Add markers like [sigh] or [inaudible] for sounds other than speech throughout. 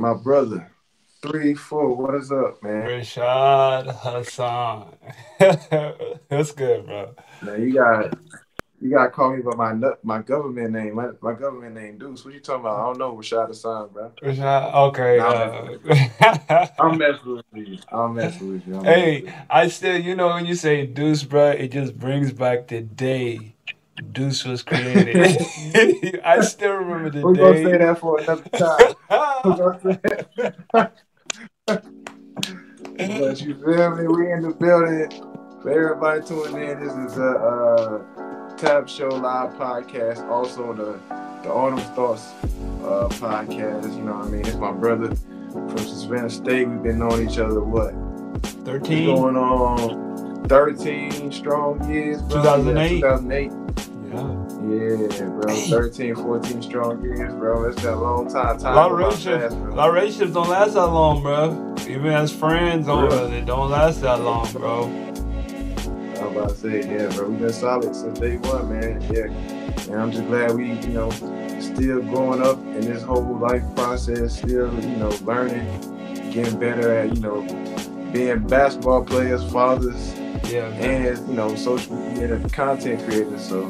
my brother. Three, four. What is up, man? Rashad Hassan. [laughs] That's good, bro. Now you got you gotta call me by my nut, my government name. My, my government name, Deuce. What you talking about? I don't know Rashad Hassan, bro. Rashad, okay. Nah, Uh, [laughs] I'm messing with you. I'm messing with you. I'm messing with hey, you. I still, you know, when you say Deuce, bro, it just brings back the day Deuce was created. [laughs] I still remember the We're gonna say that for another time. We're gonna say that. [laughs] But you feel me? We in the building. For everybody tuning in, this is a uh, Tap Show Live podcast. Also the the Arnold's Thoughts uh, podcast. You know what I mean? It's my brother from Savannah State. We've been knowing each other what? 13. going on 13 strong years, bro. 2008. Yeah, 2008. Yeah. Yeah, bro. 13, 14 strong years, bro. It's been a long time. Time lot of go relationships, of relationships don't last that long, bro. Even as friends, don't, they don't last that long, bro. I was about to say, yeah, bro. We've been solid since day one, man. Yeah. And I'm just glad we, you know, still growing up in this whole life process, still, you know, learning, getting better at, you know, being basketball players, fathers, Yeah, man. and, you know, social media content creators. So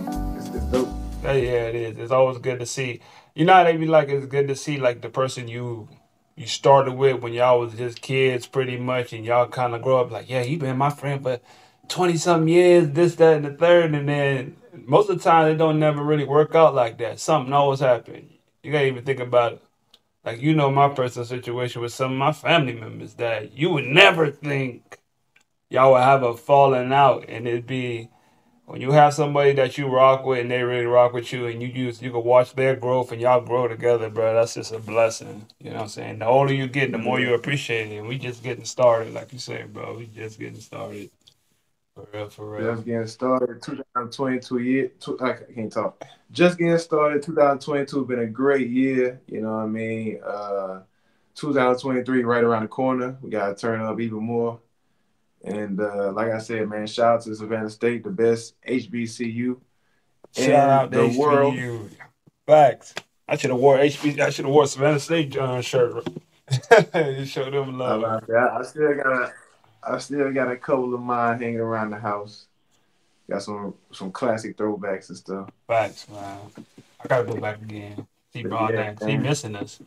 dope. Yeah, it is. It's always good to see. You know they be like, it's good to see like the person you you started with when y'all was just kids, pretty much, and y'all kind of grow up like, yeah, he been my friend for twenty something years, this, that, and the third, and then most of the time it don't never really work out like that. Something always happen. You gotta even think about it. Like you know my personal situation with some of my family members that you would never think y'all would have a falling out, and it'd be when you have somebody that you rock with and they really rock with you and you use you can watch their growth and y'all grow together, bro. That's just a blessing. You know what I'm saying? The older you get, the more you appreciate it. And we just getting started, like you say, bro. We just getting started. For real, for real. Just getting started. 2022 year. I can't talk. Just getting started. 2022 been a great year. You know what I mean? Uh, 2023 right around the corner. We gotta turn up even more. And uh, like I said, man, shout out to Savannah State, the best HBCU in Shout out to the world. Facts. I should have wore HB. I should have wore Savannah State John shirt. [laughs] show them I, love. I still got a, I still got a couple of mine hanging around the house. Got some some classic throwbacks and stuff. Facts, man. I gotta go back again. See Brown Yeah, He man. missing us.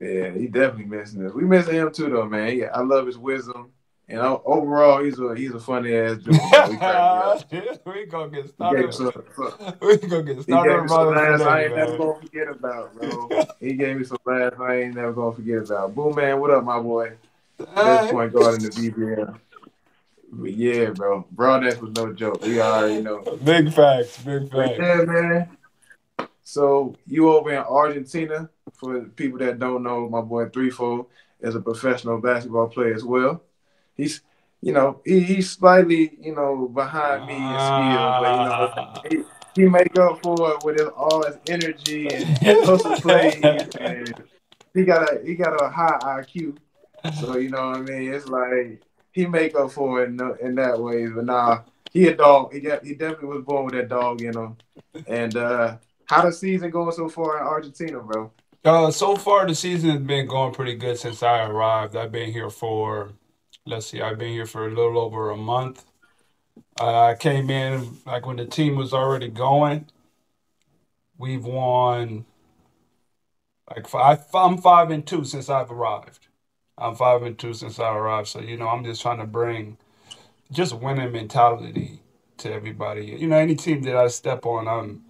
Yeah, he definitely missing us. We missing him too, though, man. He, I love his wisdom, and o- overall, he's a he's a funny ass dude. We crack me up. we gonna get started. some, [laughs] We gonna get started. [laughs] he gave me some laughs I ain't never gonna forget about, bro. He gave me some laughs I ain't never gonna forget about. Boom, man, what up, my boy? Best point guard in the BBL. But yeah, bro, Broadnax was no joke. You already know. Big facts, big But facts. yeah, man. So you over in Argentina? For people that don't know, my boy Threefold is a professional basketball player as well. He's, you know, he, he's slightly, you know, behind me in skill, but you know, he, he make up for it with his, all his energy and hustle [laughs] plays, and he got a he got a high IQ. So you know what I mean. It's like he make up for it in, in that way. But nah, he a dog. He got he definitely was born with that dog in him. And uh how the season going so far in Argentina, bro? Uh, so far the season has been going pretty good since I arrived. I've been here for, let's see, I've been here for a little over a month. Uh, I came in like when the team was already going. We've won like five. I'm five and two since I've arrived. I'm five and two since I arrived. So you know, I'm just trying to bring just winning mentality to everybody. You know, any team that I step on, I'm.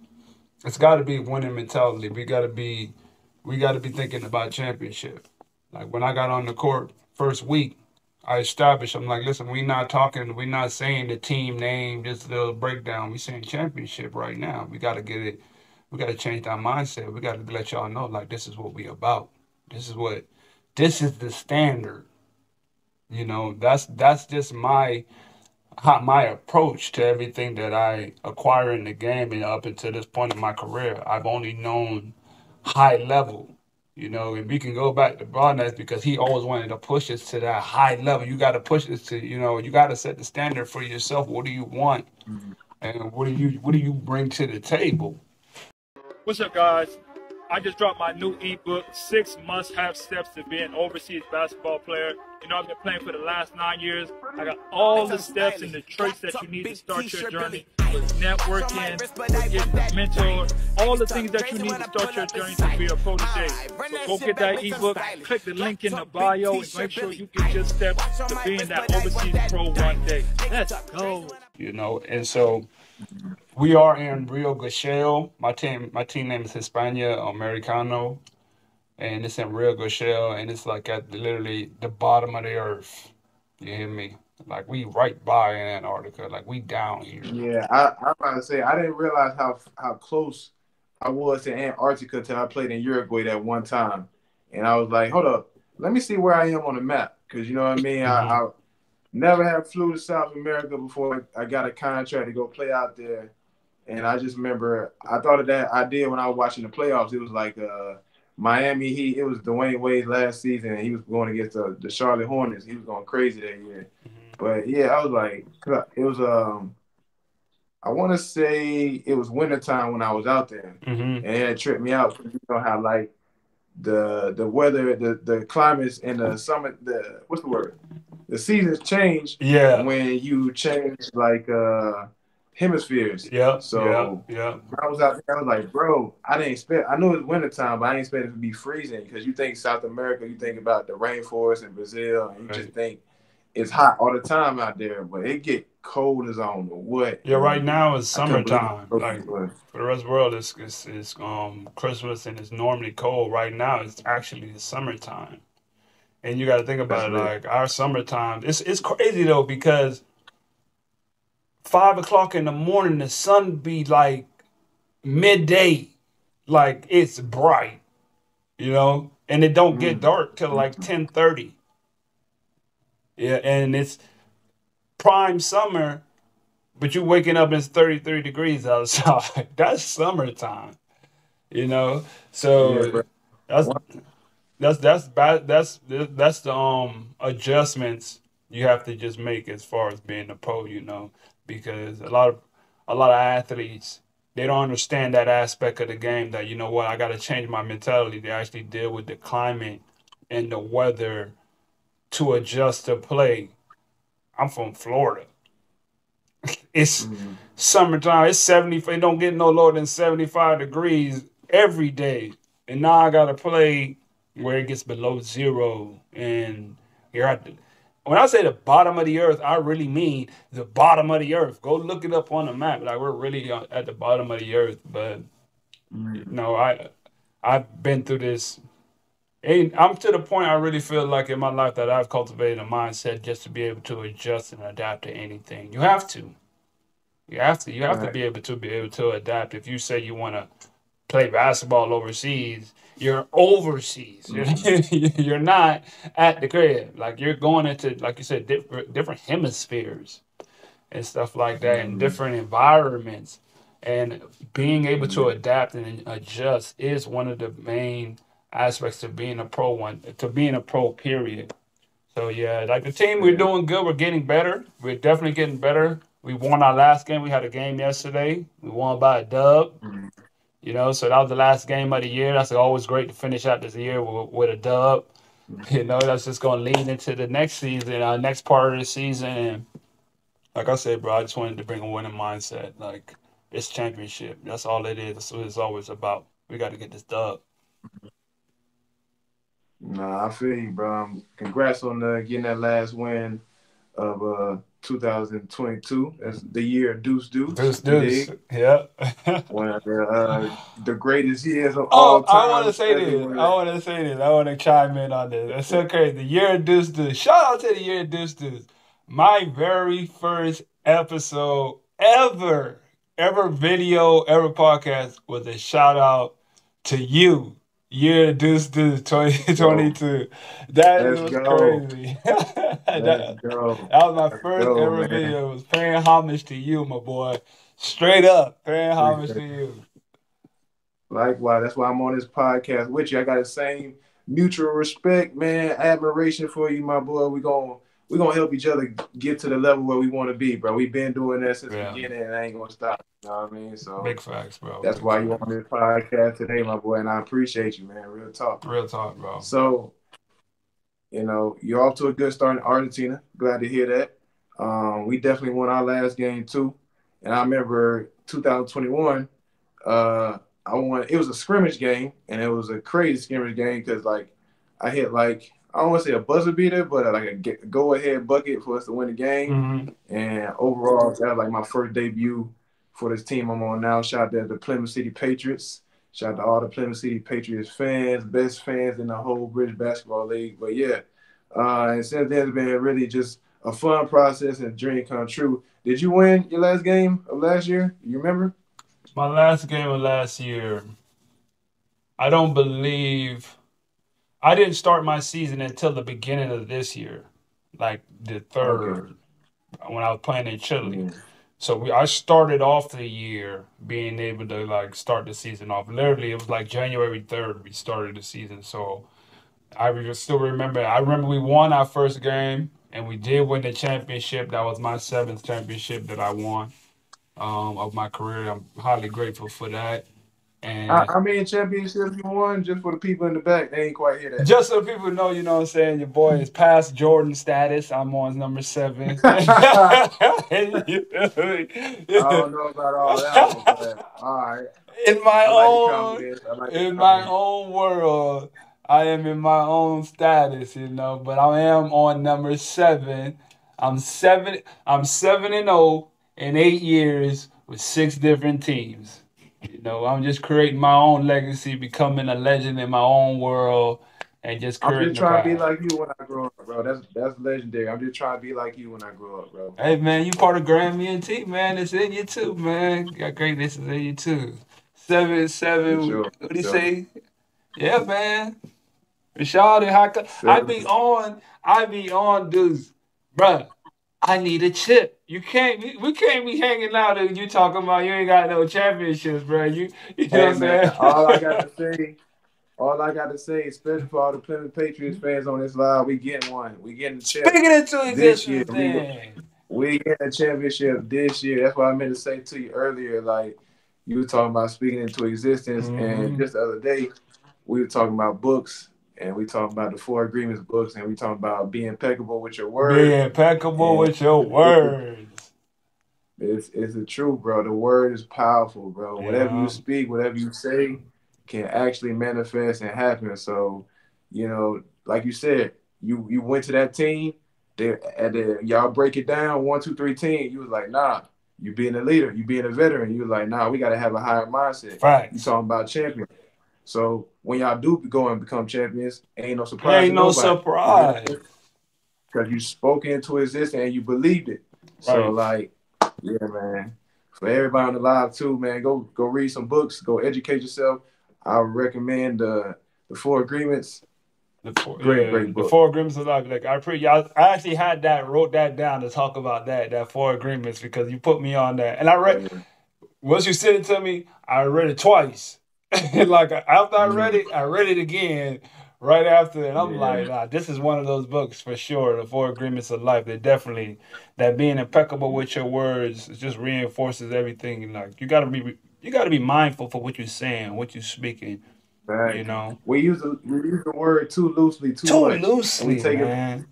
It's got to be winning mentality. We got to be we got to be thinking about championship. Like when I got on the court first week, I established. I'm like, listen, we're not talking. We're not saying the team name, just a little breakdown. We're saying championship right now. We got to get it. We got to change our mindset. We got to let y'all know, like, this is what we about. This is what. This is the standard. You know, that's that's just my my approach to everything that I acquire in the game and up until this point in my career. I've only known high level. You know, and we can go back to Broadnax because he always wanted to push us to that high level. You got to push us to, you know, you got to set the standard for yourself. What do you want, mm-hmm. and what do you what do you bring to the table? What's up, guys? I just dropped my new ebook, Six Must Have Steps to Be an Overseas Basketball Player. You know, I've been playing for the last nine years. I got all the steps and the traits that you need to start your journey with networking, with getting a mentor, all the things that you need to start your journey to be a protege. So go get that ebook, click the link in the bio, and make sure you get your steps to being that overseas pro one day. Let's go. You know, and so we are in Rio Gallegos. My team, my team name is Hispano Americano, and it's in Rio Gallegos, and it's like at literally the bottom of the earth. You hear me? Like we right by in Antarctica, like we down here. Yeah, I I'm about to say I didn't realize how how close I was to Antarctica until I played in Uruguay that one time, and I was like, hold up, let me see where I am on the map, because you know what I mean. Mm-hmm. I, I never had flew to South America before I got a contract to go play out there, and I just remember I thought of that idea when I was watching the playoffs. It was like uh, Miami Heat. It was Dwyane Wade last season, and he was going against the, the Charlotte Hornets. He was going crazy that year. But yeah, I was like, it was um, I want to say it was wintertime when I was out there, Mm-hmm. and it tripped me out. You know how like the the weather, the the climates, and the summer, the what's the word? The seasons change Yeah. when you change like uh hemispheres. Yeah. So- yeah. When I was out there, I was like, bro, I didn't expect. I knew it was wintertime, but I didn't expect it to be freezing because you think South America, you think about the rainforest in Brazil, and you Right. just think it's hot all the time out there, but it get cold as don't know what. Yeah. Right now it's summertime. Like for the rest of the world, it's, it's it's um Christmas and it's normally cold. Right now, it's actually the summertime, and you got to think about That's it. right. Like our summertime, it's it's crazy though because five o'clock in the morning, the sun be like midday, like it's bright, you know, and it don't get Mm. dark till like ten thirty. Yeah, and it's prime summer, but you waking up and it's 33 degrees outside. [laughs] That's summertime, you know. So Yeah, that's that's that's bad. That's that's the um adjustments you have to just make as far as being a pro, you know, because a lot of a lot of athletes they don't understand that aspect of the game. That you know what, I got to change my mentality to actually deal with the climate and the weather to adjust to play. I'm from Florida. [laughs] It's Mhm. summertime. It's 70. It don't get no lower than 75 degrees every day. And now I gotta play where it gets below zero. And you're at the when I say the bottom of the earth, I really mean the bottom of the earth. Go look it up on the map. Like we're really at the bottom of the earth. But Mhm. no, I I've been through this. And I'm to the point I really feel like in my life that I've cultivated a mindset just to be able to adjust and adapt to anything. You have to. You have to. You have to be able to be able to adapt. If you say you want to play basketball overseas, you're overseas. You're, [laughs] you're not at the crib. Like you're going into, like you said, different different hemispheres and stuff like that, and Mhm. different environments. And being able to adapt and adjust is one of the main aspects to being a pro. One to being a pro. Period. So yeah, like the team, we're doing good. We're getting better. We're definitely getting better. We won our last game. We had a game yesterday. We won by a dub. Mhm. You know, so that was the last game of the year. That's always great to finish out this year with, with a dub. You know, that's just going to lead into the next season, our next part of the season. And like I said, bro, I just wanted to bring a winning mindset. Like it's championship. That's all it is. That's what it's always about. We got to get this dub. Nah, I feel you, bro. Um, congrats on uh, getting that last win of uh 2022. That's the year of Deuce Deuce. Deuce, deuce. Yeah. [laughs] One of the, uh, the greatest years of Oh, all time. I want to say this. I want to say this. I want to chime in on this. That's so crazy. The year of Deuce Deuce. Shout out to the year of Deuce Deuce. My very first episode ever, ever video, ever podcast was a shout out to you. Year Deuce Deuce 2022. That Let's was go. crazy. [laughs] that, that was my first go, ever man. video. It was paying homage to you, my boy. Straight up, paying homage to you. Likewise, that's why I'm on this podcast with you. I got the same mutual respect, man, admiration for you, my boy. We going we're gonna help each other get to the level where we want to be, bro. We've been doing that since Yeah. the beginning, and I ain't gonna stop. You know what I mean? So Big facts, bro. that's Big why you on this podcast today, my boy, and I appreciate you, man. Real talk. Real talk, bro. So, you know, you're off to a good start in Argentina. Glad to hear that. Um, we definitely won our last game too, and I remember 2021. Uh, I won. It was a scrimmage game, and it was a crazy scrimmage game because like I hit like I don't want to say a buzzer beater, but like a go ahead bucket for us to win the game. Mhm. And overall, that was like my first debut for this team I'm on now. Shout out to the Plymouth City Patriots. Shout out to all the Plymouth City Patriots fans, best fans in the whole British Basketball League. But yeah, uh, and since then it's been really just a fun process and a dream come true. Did you win your last game of last year? You remember? My last game of last year, I don't believe I didn't start my season until the beginning of this year, like the third when I was playing in Chile. So we, I started off the year being able to like start the season off. Literally, it was like January third we started the season. So I still remember. I remember we won our first game and we did win the championship. That was my seventh championship that I won um, of my career. I'm highly grateful for that. And how many championships you won? Just for the people in the back, they ain't quite hear that. just so people know, you know what I'm saying, your boy is past Jordan status. I'm on number seven. [laughs] [laughs] I don't know about all that, one, but all right. [laughs] in my own like in my own world, I am in my own status, you know, but I am on number seven. I'm seven I'm seven and oh in eight years with six different teams. You know, I'm just creating my own legacy, becoming a legend in my own world, and just I'm just trying to be like you when I grow up, bro. That's that's legendary. I'm just trying to be like you when I grow up, bro. Hey man, you part of Grammy and T, man. It's in you too, man. Got greatness is in you too. Seven, seven. Sure, What do you say? Yeah, man. Rashad and Haka. I be on. I be on, dudes, bruh. I need a chip. You can't. We, we can't be hanging out and you talking about you ain't got no championships, bruh. You, you know Hey, what I'm saying? all I got to [laughs] say, all I got to say, especially for all the Plymouth Patriots fans on this live, we getting one. We getting the chip. Speaking into This year, existence, we-. We getting a championship this year. That's what I meant to say to you earlier. Like you were talking about speaking into existence, Mhm. and just the other day, we were talking about books, and we talk about the Four Agreements books, and we talk about being impeccable with your word. Be impeccable with your words. [laughs] It's it's the truth, bro. The word is powerful, bro. Whatever you speak, whatever you say, can actually manifest and happen. So, you know, like you said, you you went to that team. They at the y'all break it down one two three team. You was like, nah. You being a leader, you being a veteran. You was like, nah. We got to have a higher mindset. Right. You talking about champion. So when y'all do go and become champions, ain't no surprise. Ain't no surprise. because you spoke into existence and you believed it. So like, yeah, man. For everybody on the live too, man, go go read some books, go educate yourself. I recommend the the Four Agreements. The four, Great, yeah, great the four agreements of life. Like I pre, I, I actually had that, wrote that down to talk about that, that four agreements because you put me on that, and I read. Once you sent it to me, I read it twice. [laughs] like after I read mm-hmm. it, I read it again right after, and I'm Yeah. like, nah, this is one of those books for sure. The Four Agreements of Life. They definitely that being impeccable with your words just reinforces everything. Like you gotta be, you gotta be mindful for what you're saying, what you're speaking. Right. You know, We use the we use the word too loosely, too, too much. loosely, take it- man.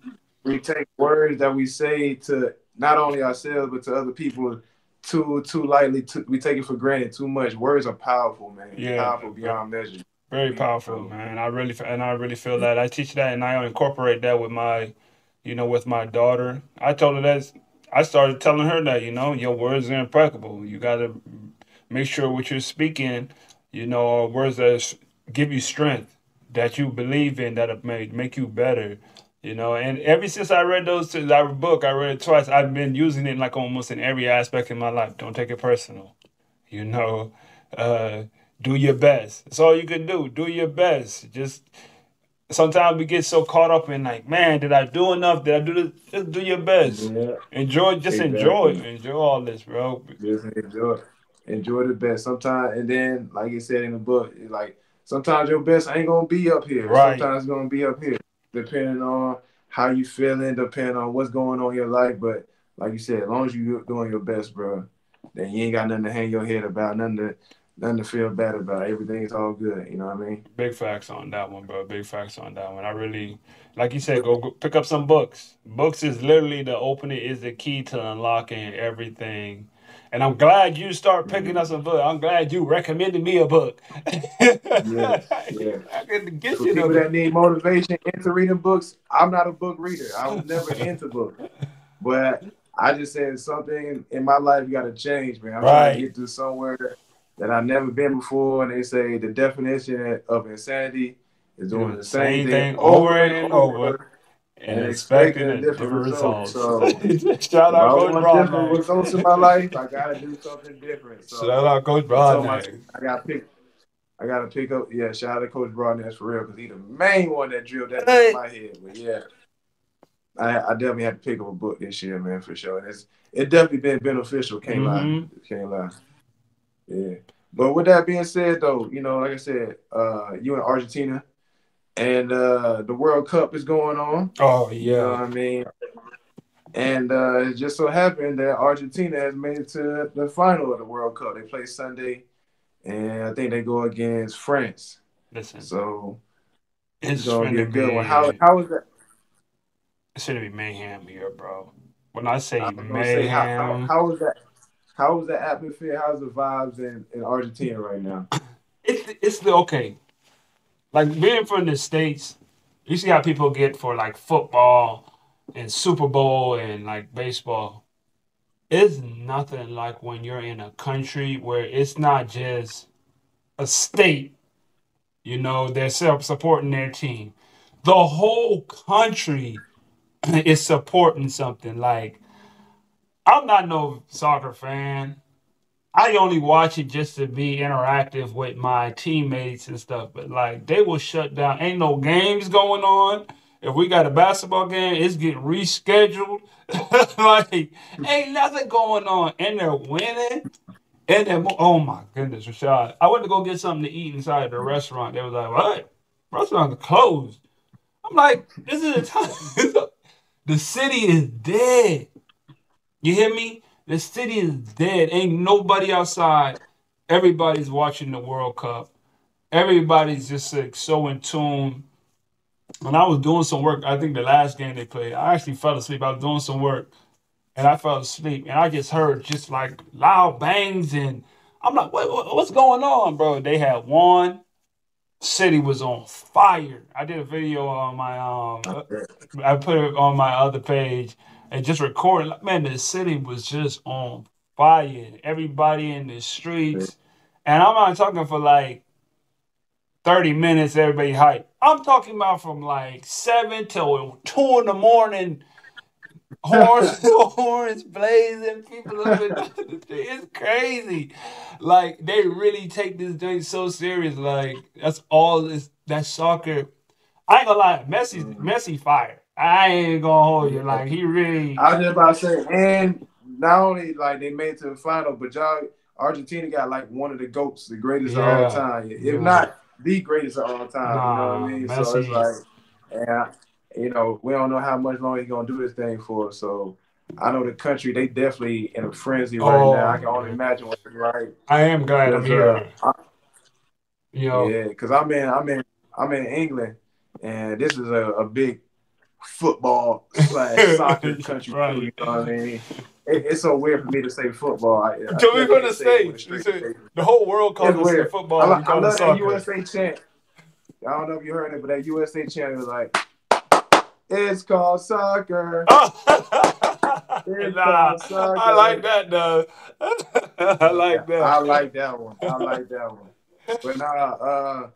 We take words that we say to not only ourselves but to other people too too lightly. Too, we take it for granted too much. Words are powerful, man. Yeah. Powerful beyond measure. Very powerful, man. I really and I really feel that. I teach that and I incorporate that with my, you know, with my daughter. I told her that. I started telling her that, you know, your words are impeccable. You got to make sure what you're speaking, you know, are words that give you strength, that you believe in, that may make you better. You know, and ever since I read those two, that book, I read it twice. I've been using it like almost in every aspect in my life. Don't take it personal. You know, uh, do your best. That's all you can do. Do your best. Just sometimes we get so caught up in like, man, did I do enough? Did I do this? Just do your best. Yeah. Enjoy. Just Exactly. enjoy. Enjoy all this, bro. Just enjoy. Enjoy the best. Sometimes, and then, like you said in the book, like sometimes your best ain't gonna be up here. Right. Sometimes it's gonna be up here, depending on how you feeling, depending on what's going on in your life. But like you said, as long as you're doing your best, bro, then you ain't got nothing to hang your head about, nothing to nothing to feel bad about. Everything is all good. You know what I mean? Big facts on that one, bro. Big facts on that one. I really, like you said, go, go pick up some books. Books is literally the opening, is the key to unlocking everything. And I'm glad you start picking mm-hmm. up some books. I'm glad you recommended me a book. Yes, [laughs] yes. I can get For you people that need motivation into reading books, I'm not a book reader. I was never [laughs] into books. But I just said something in my life got to change, man. I'm trying to get to somewhere that I've never been before. And they say the definition of insanity is doing the same, thing, over and over. and expecting a different result. So, [laughs] Shout If I out Coach want different Broadnax. results in my life, I gotta do something different. So Shout out Coach I told my- Broadnax. I gotta pick. I gotta pick up. Yeah, shout out to Coach Broadnax for real, because he the main one that drilled that Hey. in my head. But yeah, I, I definitely had to pick up a book this year, man, for sure. And it's it definitely been beneficial. Can't lie, Mhm. can't lie. Yeah. But with that being said, though, you know, like I said, uh, you in Argentina, and uh, the World Cup is going on. Oh You know what yeah. I mean? And uh, it just so happened that Argentina has made it to the final of the World Cup. They play Sunday, and I think they go against France. Listen, So it's it's gonna be a good one. How how is that? it's gonna be mayhem here, bro. When I say I was gonna say how, how, how is that? How is the atmosphere? How's the vibes in, in Argentina right now? it's it's the okay. Like being from the states, you see how people get for like football and Super Bowl and like baseball. It's nothing like when you're in a country where it's not just a state. You know, they're self supporting their team. The whole country [clears throat] is supporting something. Like, I'm not no soccer fan. I only watch it just to be interactive with my teammates and stuff. But like they will shut down. Ain't no games going on. If we got a basketball game, it's getting rescheduled. [laughs] like ain't nothing going on, and they're winning. And then oh my goodness, Rashad, I went to go get something to eat inside the restaurant. They was like, "What? Restaurant closed." I'm like, "This is the time." [laughs] the city is dead. You hear me? The city is dead. Ain't nobody outside. Everybody's watching the World Cup. Everybody's just like so in tune. When I was doing some work, I think the last game they played, I actually fell asleep. I was doing some work and I fell asleep and I just heard just like loud bangs and I'm like, what, what- what's going on, bro? They had won. City was on fire. I did a video on my um I put it on my other page and just recorded. Like, man, the city was just on fire. Everybody in the streets. And I'm not talking for like 30 minutes, everybody hype. I'm talking about from like 7 till 2 in the morning. Horns, [laughs] horns blazing, people up in It's crazy. Like, they really take this thing so serious. Like, that's all this, that soccer. I ain't gonna lie, Messi, mm-hmm. Messi fire. I ain't gonna hold you. Like, he really. I was just about to say, and not only like they made it to the final, but y'all Argentina got like one of the goats, the greatest of all time, if Yeah. not the greatest of all time. you know what I mean? Nah, So it's like, yeah, you know, we don't know how much longer he's gonna do this thing for. So I know the country, they definitely in a frenzy right Oh, now. I can only imagine what's right. I am glad I'm here. uh, You Yeah, because I'm in, I'm in, I'm in England, and this is a, a big football slash [laughs] soccer country. Right. you know what I mean? It, it's so weird for me to say football. I, I So we're gonna say say, it with a straight we say face. the whole world calls It's us weird. football. I, I love that soccer. USA chant. I don't know if you heard it, but that USA chant was like, "It's called soccer." [laughs] It's nah, called soccer. I like that though. [laughs] I like that. I like that one. I like that one. But nah, uh,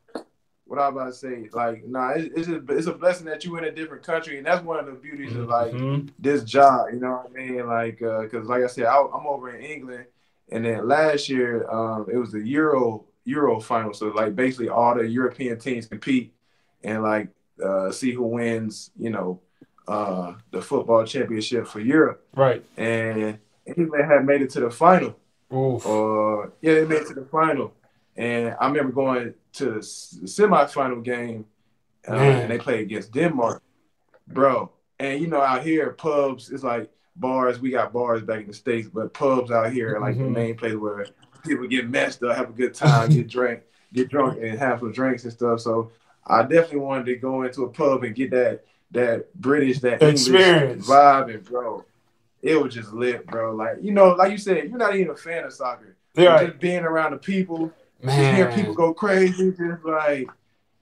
what I about to say, like, nah, it's it's, just, it's a blessing that you in a different country, and that's one of the beauties of like Mhm. this job. You know what I mean? Like, uh, because like I said, I, I'm over in England, and then last year, um, it was the Euro Euro final, so like basically all the European teams compete and like uh, see who wins. You know, uh, the football championship for Europe, Right. and England had made it to the final. Oof. Uh, yeah, they made it to the final, and I remember going to the semifinal game, uh, and they played against Denmark. Bro, and you know, out here, pubs is like bars. We got bars back in the states, but pubs out here are like Mhm. the main place where people get messed up, have a good time, get drunk, get drunk, and have some drinks and stuff. So I definitely wanted to go into a pub and get that that British, that English Experience. vibe, and bro, it was just lit, bro. Like you know, like you said, you're not even a fan of soccer. Yeah, Just being around the people, just hear people go crazy, just like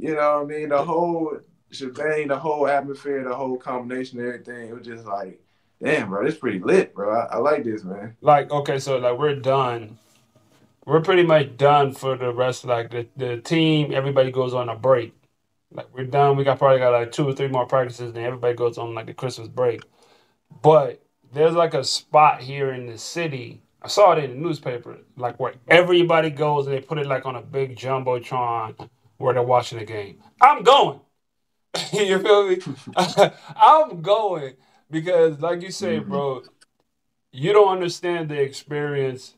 you know, what I mean, the whole shebang, the whole atmosphere, the whole combination, of everything. It was just like, damn, bro, it's pretty lit, bro. I, I like this, man. Like, okay, so like we're done. We're pretty much done for the rest. Like the the team, everybody goes on a break. Like we're done. We got probably got like two or three more practices, and everybody goes on like a Christmas break. But there's like a spot here in the city. I saw it in the newspaper, like where everybody goes and they put it like on a big jumbotron where they're watching the game. I'm going. [laughs] you feel me? [laughs] I'm going because, like you say, Mhm. bro, you don't understand the experience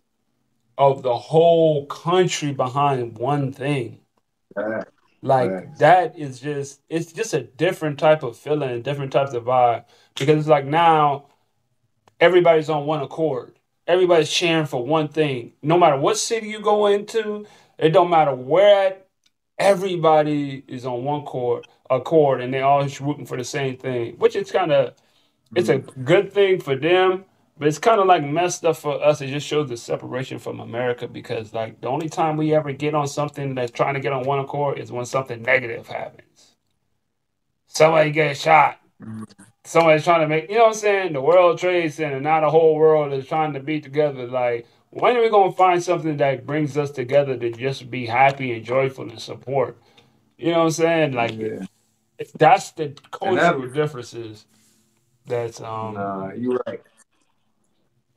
of the whole country behind one thing. Like that is just it's just a different type of feeling, different types of vibe. Because it's like now everybody's on one accord. Everybody's cheering for one thing. No matter what city you go into, it don't matter where at, everybody is on one chord accord and they're all rooting for the same thing. Which is kinda it's a mm-hmm. good thing for them, but it's kind of like messed up for us. It just shows the separation from America because like the only time we ever get on something that's trying to get on one accord is when something negative happens. Somebody gets shot. Mm-hmm. Somebody's trying to make you know what I'm saying. The World Trade Center, now the whole world is trying to be together. Like when are we gonna find something that brings us together to just be happy and joyful and support? You know what I'm saying? Like yeah. that's the And that, cultural differences. That's um. nah, you're right.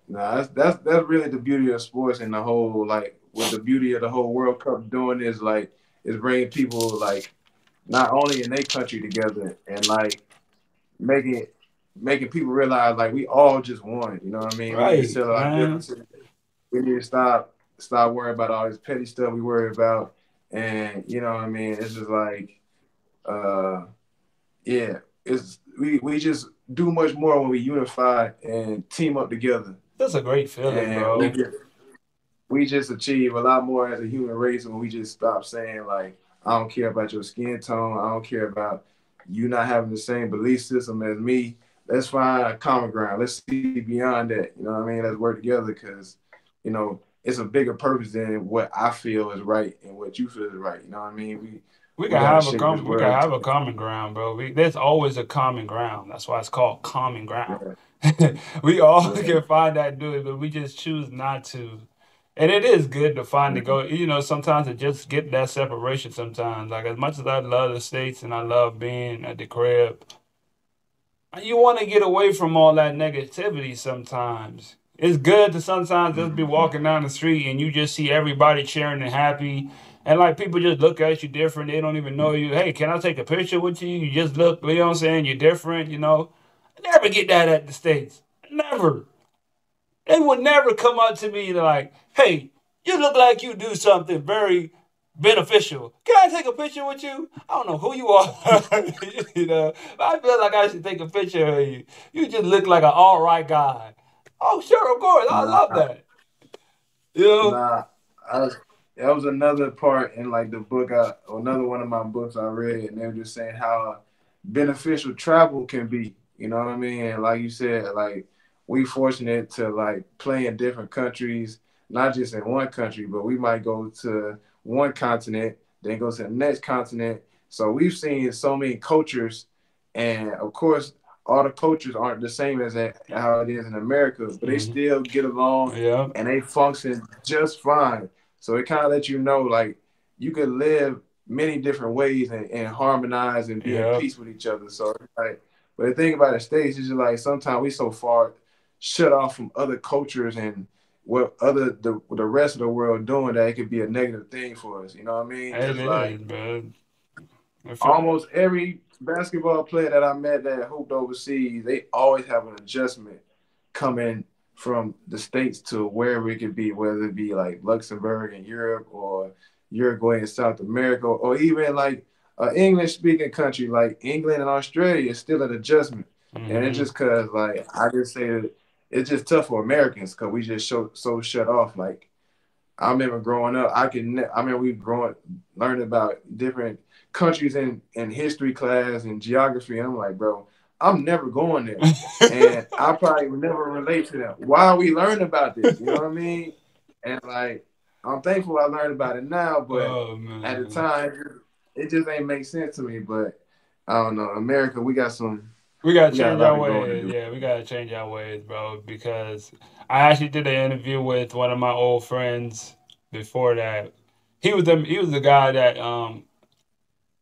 Nah, that's that's that's really the beauty of sports and the whole like what the beauty of the whole World Cup doing is like is bringing people like not only in their country together and like making making people realize like we all just one. You know what I mean? We need Right, our man. We need to stop stop worrying about all this petty stuff we worry about. And you know what I mean? It's just like uh yeah, it's we we just do much more when we unify and team up together. That's a great feeling, And bro. we just we just achieve a lot more as a human race when we just stop saying like I don't care about your skin tone, I don't care about you not having the same belief system as me. Let's find a common ground. Let's see beyond that. You know what I mean? Let's work together because you know it's a bigger purpose than what I feel is right and what you feel is right. You know what I mean? We We can have a com- we can have a common ground, bro. We, there's always a common ground. That's why it's called common ground. Yeah, [laughs] we all yeah. can find that dude, but we just choose not to. And it is good to find to go. Mm-hmm. You know, sometimes to just get that separation. Sometimes, like as much as I love the states and I love being at the crib, you want to get away from all that negativity. Sometimes it's good to sometimes just be mm-hmm. walking down the street and you just see everybody cheering and happy. And like people just look at you different. They don't even know mm-hmm. you. Hey, can I take a picture with you? You just look, you know what I'm saying? You're different, you know. I never get that at the States. Never. They would never come up to me and like, hey, you look like you do something very beneficial. Can I take a picture with you? I don't know who you are. [laughs] you know, I feel like I should take a picture of you. You just look like an all right guy. Oh, sure, of course. I love that. You know? nah. Was, that was another part in like the book I another one of my books I read, and they were just saying how beneficial travel can be. You know what I mean? And like you said, like we fortunate to like play in different countries, not just in one country, but we might go to one continent, then go to the next continent. So we've seen so many cultures, and of course, all the cultures aren't the same as how it is in America, but they Mhm. still get along Yeah. and they function just fine. So it kind of lets you know, like, you can live many different ways and, and harmonize and be Yeah. in peace with each other. So, like, but the thing about the States is just like sometimes we so far shut off from other cultures and what other the the rest of the world doing that it could be a negative thing for us. You know what I mean? Just like man. Almost every basketball player that I met that hooped overseas, they always have an adjustment coming from the states to wherever it could be, whether it be like Luxembourg in Europe or Uruguay in South America, or even like an English speaking country like England and Australia is still an adjustment. and it's just cause like I just say that it's just tough for Americans because we just so so shut off. Like I remember growing up, I can I mean we growing learning about different countries in in history class and geography. I'm like, bro, I'm never going there, [laughs] and I probably would never relate to them. Why are we learning about this? You know what I mean? And like, I'm thankful I learned about it now, but Oh at the time, it just ain't make sense to me. But I don't know, America, we got some. We gotta We change lot our ways. Yeah, we gotta change our ways, bro. Because I actually did an interview with one of my old friends before that. He was the he was the guy that um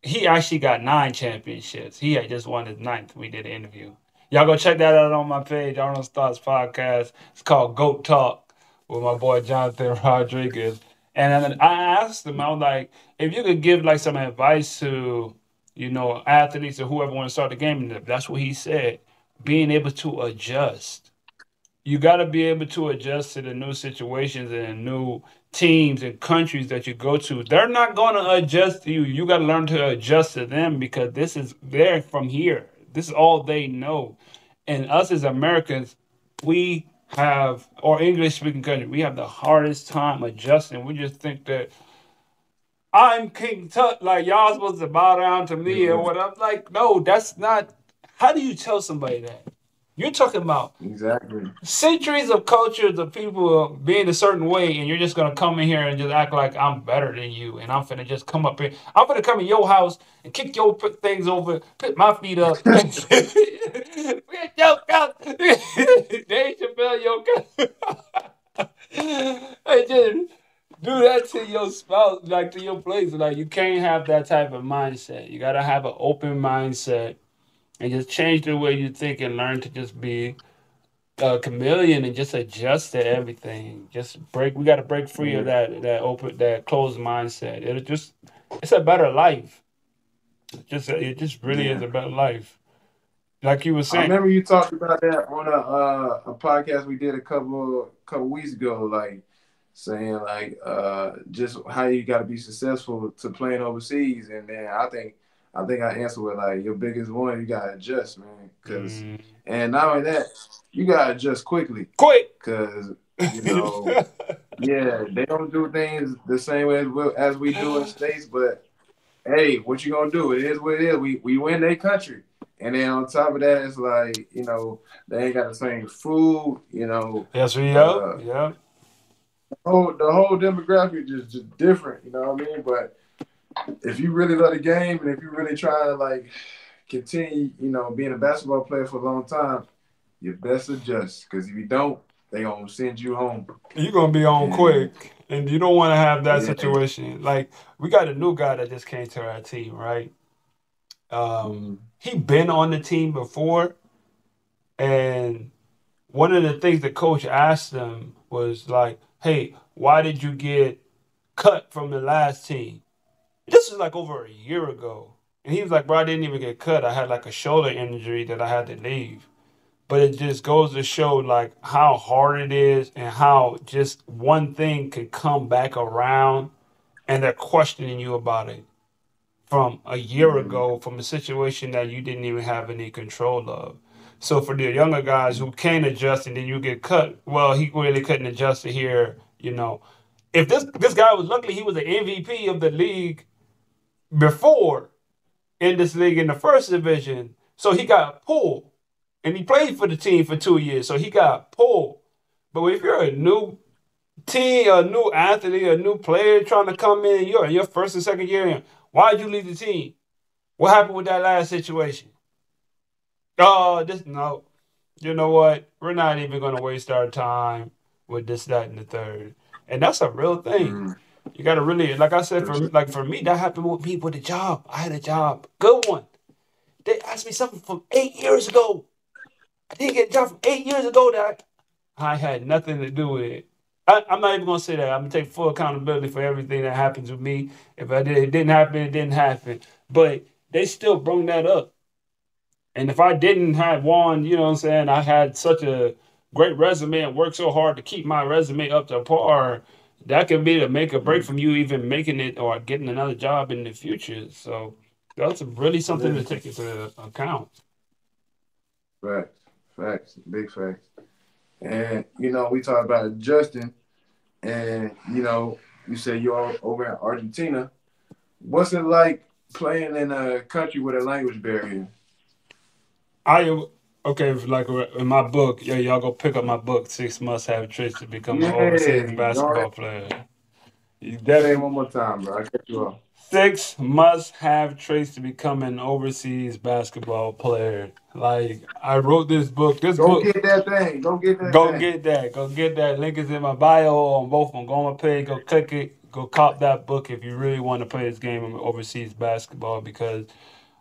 he actually got nine championships. He had just won his ninth. We did an interview. Y'all go check that out on my page, Arnold's Thoughts Podcast. It's called Goat Talk with my boy Jonathan [laughs] Rodriguez. And then I asked him, I was like, if you could give like some advice to, you know, athletes or whoever want to start the game, that's what he said. Being able to adjust. You got to be able to adjust to the new situations and new teams and countries that you go to. They're not going to adjust to you. You got to learn to adjust to them because this is they're from here. This is all they know. And us as Americans, we have, or English speaking country, we have the hardest time adjusting. We just think that I'm King Tut, like y'all supposed to bow down to me and what. I'm like, no, that's not. How do you tell somebody that? You're talking about Exactly. centuries of cultures of people being a certain way, and you're just gonna come in here and just act like I'm better than you, and I'm finna just come up here. I'm finna come in your house and kick your things over, put my feet up. [laughs] [laughs] Your cup. [laughs] Dave Chappelle, your cup. and just do that to your spouse, like to your place. Like you can't have that type of mindset. You gotta have an open mindset and just change the way you think and learn to just be a chameleon and just adjust to everything. Just break. We got to break free of that that open that closed mindset. It'll just it's a better life. Just it just really is Yeah. a better life. Like you were I saying. remember you talked about that on a uh, a podcast we did a couple couple weeks ago, like saying like uh, just how you got to be successful to playing overseas, and then I think I think I answered with like your biggest one, you got to adjust, man, because Mm. and not only that, you got to adjust quickly, Quick. because you [laughs] know. Yeah, they don't do things the same way as we, as we do in states. But hey, what you gonna do? It is what it is. We we win their country, and then on top of that, it's like you know they ain't got the same food. You know, yes, we Uh, yeah. The whole the whole demographic is just different. You know what I mean? But if you really love the game, and if you really try to like continue, you know, being a basketball player for a long time, you best adjust. Because if you don't, they gonna send you home. You're gonna be on Yeah. quick, and you don't want to have that Yeah. situation. Like we got a new guy that just came to our team, right? Um, he been on the team before, and one of the things the coach asked him was like, "Hey, why did you get cut from the last team?" This was like over a year ago, and he was like, "Bro, I didn't even get cut. I had like a shoulder injury that I had to leave." But it just goes to show like how hard it is and how just one thing can come back around and they're questioning you about it from a year ago from a situation that you didn't even have any control of. So for the younger guys who can't adjust and then you get cut, well, he really couldn't adjust to here, you know. If this this guy was luckily he was the MVP of the league before in this league in the first division, so he got pulled and he played for the team for two years, so he got pulled. But if you're a new team, a new athlete, a new player trying to come in, you're in your first and second year in, why'd you leave the team? What happened with that last situation? Oh, this no. You know what? We're not even gonna waste our time with this, that, and the third. And that's a real thing. Mm. You gotta really, like I said, for like for me, that happened with me with a job. I had a job, good one. They asked me something from eight years ago. I didn't get a job from eight years ago that I, I had nothing to do with it. I, I'm not even gonna say that. I'm gonna take full accountability for everything that happens with me. If I did, it didn't happen, it didn't happen. But they still brought that up. And if I didn't have one, you know what I'm saying, I had such a great resume and worked so hard to keep my resume up to par, that could be to make a break mm. from you even making it or getting another job in the future. So that's really something to take into account. Facts, facts, big facts. And you know, we talked about Justin, and you know, you said you're over in Argentina. What's it like playing in a country with a language barrier? I okay, like uh, in my book, yeah, y'all go pick up my book. Six must have traits to become an overseas basketball y'all player. You say it definitely one more time, bro. I cut you off. six must have traits to become an overseas basketball player. Like I wrote this book. This Go book. get that thing. Go get that Go thing. get that. Go get that. Link is in my bio on both of them. Go on my page. Go click it. Go cop that book if you really want to play this game of overseas basketball because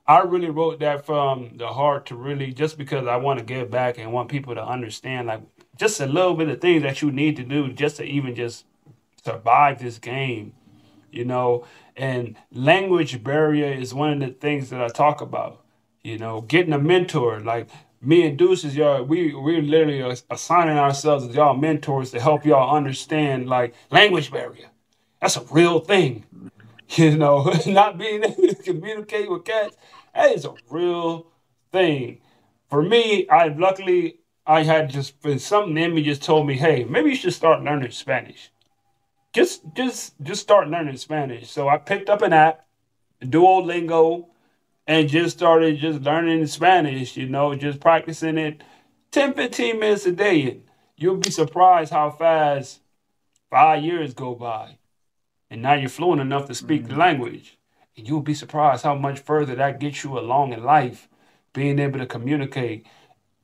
I really wrote that from the heart to really just because I want to give back and want people to understand like just a little bit of things that you need to do just to even just survive this game you know? And language barrier is one of the things that i talk about you know? Getting a mentor like me and deuce is y'all we we're literally ass- assigning ourselves as y'all mentors to help y'all understand like language barrier. That's a real thing [laughs] you know [laughs] not being able to communicate with cats that is a real thing for me i luckily i had just something in me just told me hey maybe you should start learning spanish just just just start learning Spanish. So I picked up an app, Duolingo, and just started just learning Spanish, you know, just practicing it 10, 15 minutes a day. And you'll be surprised how fast five years go by. And now you're fluent enough to speak the Mhm. language. And you'll be surprised how much further that gets you along in life, being able to communicate.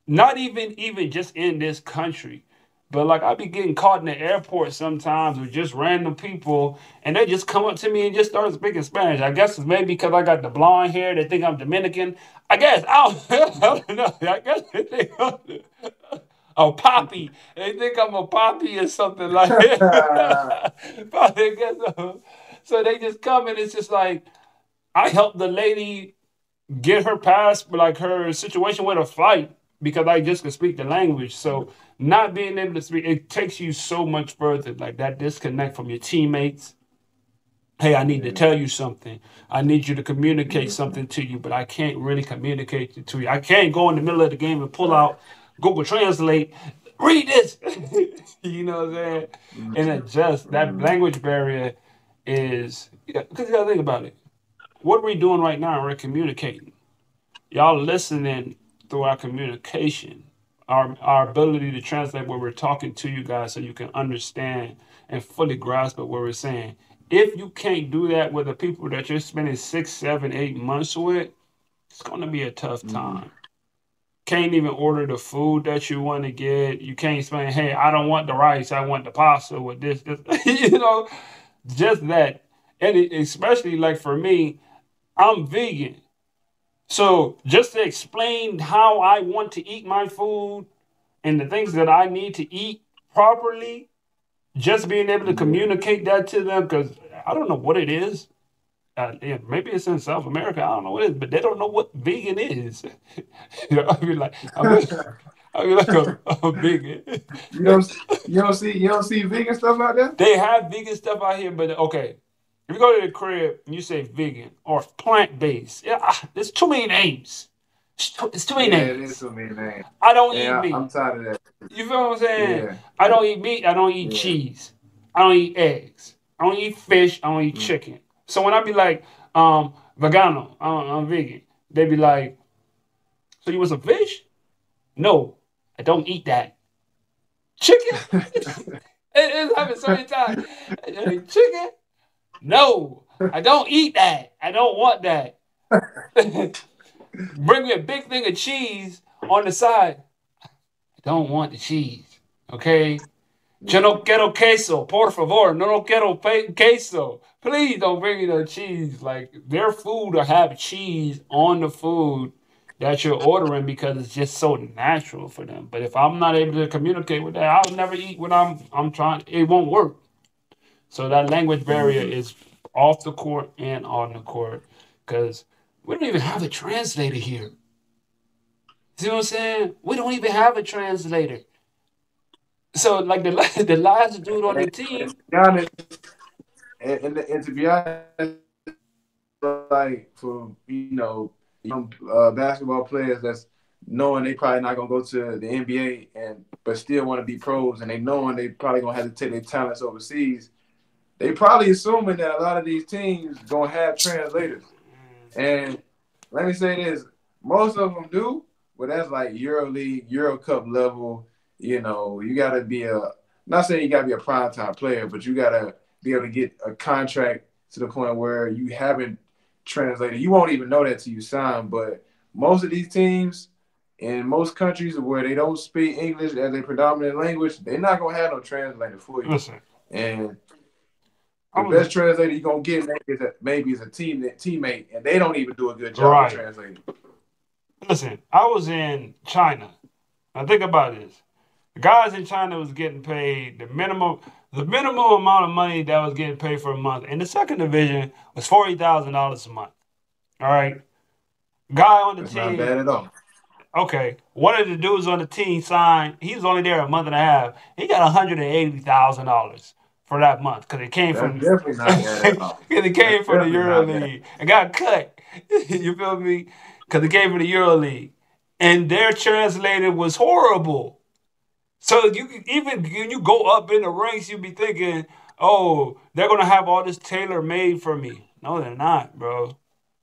Not even even just in this country. But like I be getting caught in the airport sometimes with just random people, and they just come up to me and just start speaking Spanish. I guess it's maybe because I got the blonde hair. They think I'm Dominican. I guess I don't, [laughs] I don't know. I guess they think a poppy. They think I'm a poppy or something like that. [laughs] Guess so. So they just come and it's just like I helped the lady get her past like her situation with a flight because I just can speak the language. So not being able to speak, it takes you so much further. Like that disconnect from your teammates. Hey, I need to tell you something. I need you to communicate something to you, but I can't really communicate it to you. I can't go in the middle of the game and pull out Google Translate. Read this. [laughs] you know what I'm saying? And it just that Mhm. language barrier is because you gotta think about it. What are we're doing right now, we're communicating. Y'all listening through our communication, our our ability to translate what we're talking to you guys so you can understand and fully grasp what we're saying. If you can't do that with the people that you're spending six, seven, eight months with, it's gonna be a tough Mhm. time. Can't even order the food that you want to get. You can't say, "Hey, I don't want the rice. I want the pasta with this." [laughs] this. you know, just that, and it, especially like for me, I'm vegan. So just to explain how I want to eat my food and the things that I need to eat properly, just being able to communicate that to them because I don't know what it is. Uh, yeah, maybe it's in South America. I don't know what it is, but they don't know what vegan is. you know, I be like, I be, [laughs] I be like a, a vegan. you don't you don't see you don't see vegan stuff out there? They have vegan stuff out here, but okay. If you go to the crib and you say vegan or plant based, yeah, ah, there's too many names. It's too, it's too many Yeah, it is names. so many names. I don't eat meat. I'm tired of that. You feel what I'm saying? Yeah. I don't eat meat. I don't eat Yeah. cheese. I don't eat eggs. I don't eat fish. I don't eat Mm. chicken. So when I be like, um, vegano, I'm, I'm vegan, they be like, so you want some fish? No, I don't eat that. Chicken? [laughs] it, it's happened so many times. Chicken? No, I don't eat that. I don't want that. [laughs] Bring me a big thing of cheese on the side. I don't want the cheese. Okay? Yo no quiero queso, por favor. No, no quiero queso. Please don't bring me no cheese. Like their food will have cheese on the food that you're ordering because it's just so natural for them. But if I'm not able to communicate with that, I'll never eat what I'm I'm trying. It won't work. So that language barrier Mhm. is off the court and on the court because we don't even have a translator here. See what I'm saying? We don't even have a translator. So like the [laughs] the last dude on the team, and to be honest, and, and, and to be honest, like for you know young uh, basketball players that's knowing they probably not gonna go to the NBA and but still want to be pros, and they knowing they probably gonna have to take their talents overseas. They probably assuming that a lot of these teams gonna have translators, and let me say this: most of them do, but that's like EuroLeague, Euro Cup level. You know, you gotta be a not saying you gotta be a prime time player, but you gotta be able to get a contract to the point where you haven't translated. You won't even know that till you sign. But most of these teams in most countries where they don't speak English as a predominant language, they're not gonna have no translator for you. Listen, And the was- best translator you're gonna get maybe is a, maybe is a team teammate, and they don't even do a good job Right. of translating. listen, I was in China. Now think about this. The guys in China was getting paid the minimum the minimum amount of money that was getting paid for a month in the second division was forty thousand dollars a month. All right. Guy on the That's team not bad at all. Okay, one of the dudes on the team signed. He was only there a month and a half. He got one hundred and eighty thousand dollars for that month because it came That's from definitely not bad at all. [laughs] because it came That's from the Euro. League and got cut. [laughs] you feel me? Because it came from the Euro League, and their translator was horrible. So you even when you go up in the ranks, you be thinking, "Oh, they're gonna have all this tailor made for me." No, they're not, bro.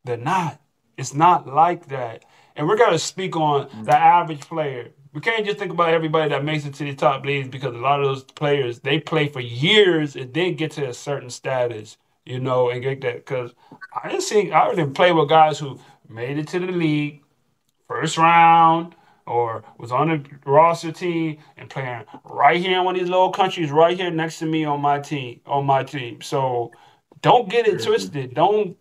They're not. It's not like that. And we're gonna speak on the average player. We can't just think about everybody that makes it to the top leagues because a lot of those players they play for years and then get to a certain status, you know, and get that. Because I didn't see, I didn't play with guys who made it to the league first round or was on the roster team and playing right here in one of these little countries right here next to me on my team on my team. So don't get it twisted. Don't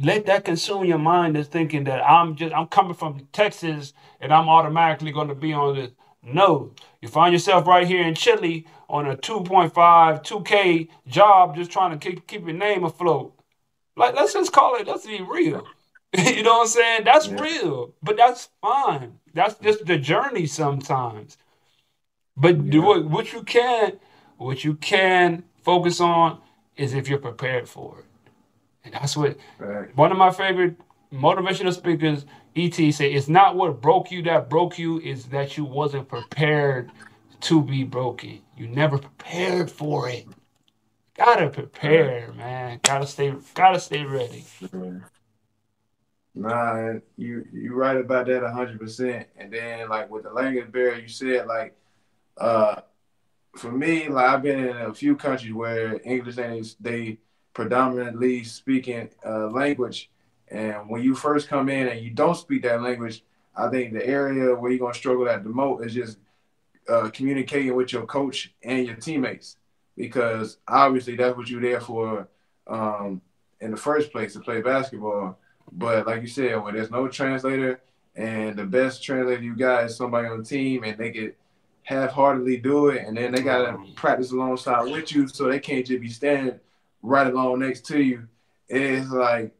let that consume your mind as thinking that I'm just I'm coming from Texas and I'm automatically going to be on this. No, you find yourself right here in Chile on a 2.5, 2K job, just trying to keep keep your name afloat. Like let's just call it. Let's be real. [laughs] you know what I'm saying? That's Yeah. real, but that's fine. That's just the journey sometimes. But do Yeah. what what you can, what you can focus on is if you're prepared for it, and that's what Right. one of my favorite motivational speakers, ET, say it's not what broke you that broke you, is that you wasn't prepared to be broken. You never prepared for it. Gotta prepare, man. Gotta stay gotta stay ready. Yeah. Nah, you you right about that hundred percent. And then like with the language barrier, you said like uh for me, like I've been in a few countries where English ain't they predominantly speaking uh, language, and when you first come in and you don't speak that language, I think the area where you're gonna struggle at the most is just uh, communicating with your coach and your teammates, because obviously that's what you're there for um, in the first place to play basketball. But like you said, when there's no translator and the best translator you got is somebody on the team and they could half-heartedly do it and then they gotta mm-hmm. practice alongside with you so they can't just be standing right along next to you. It's like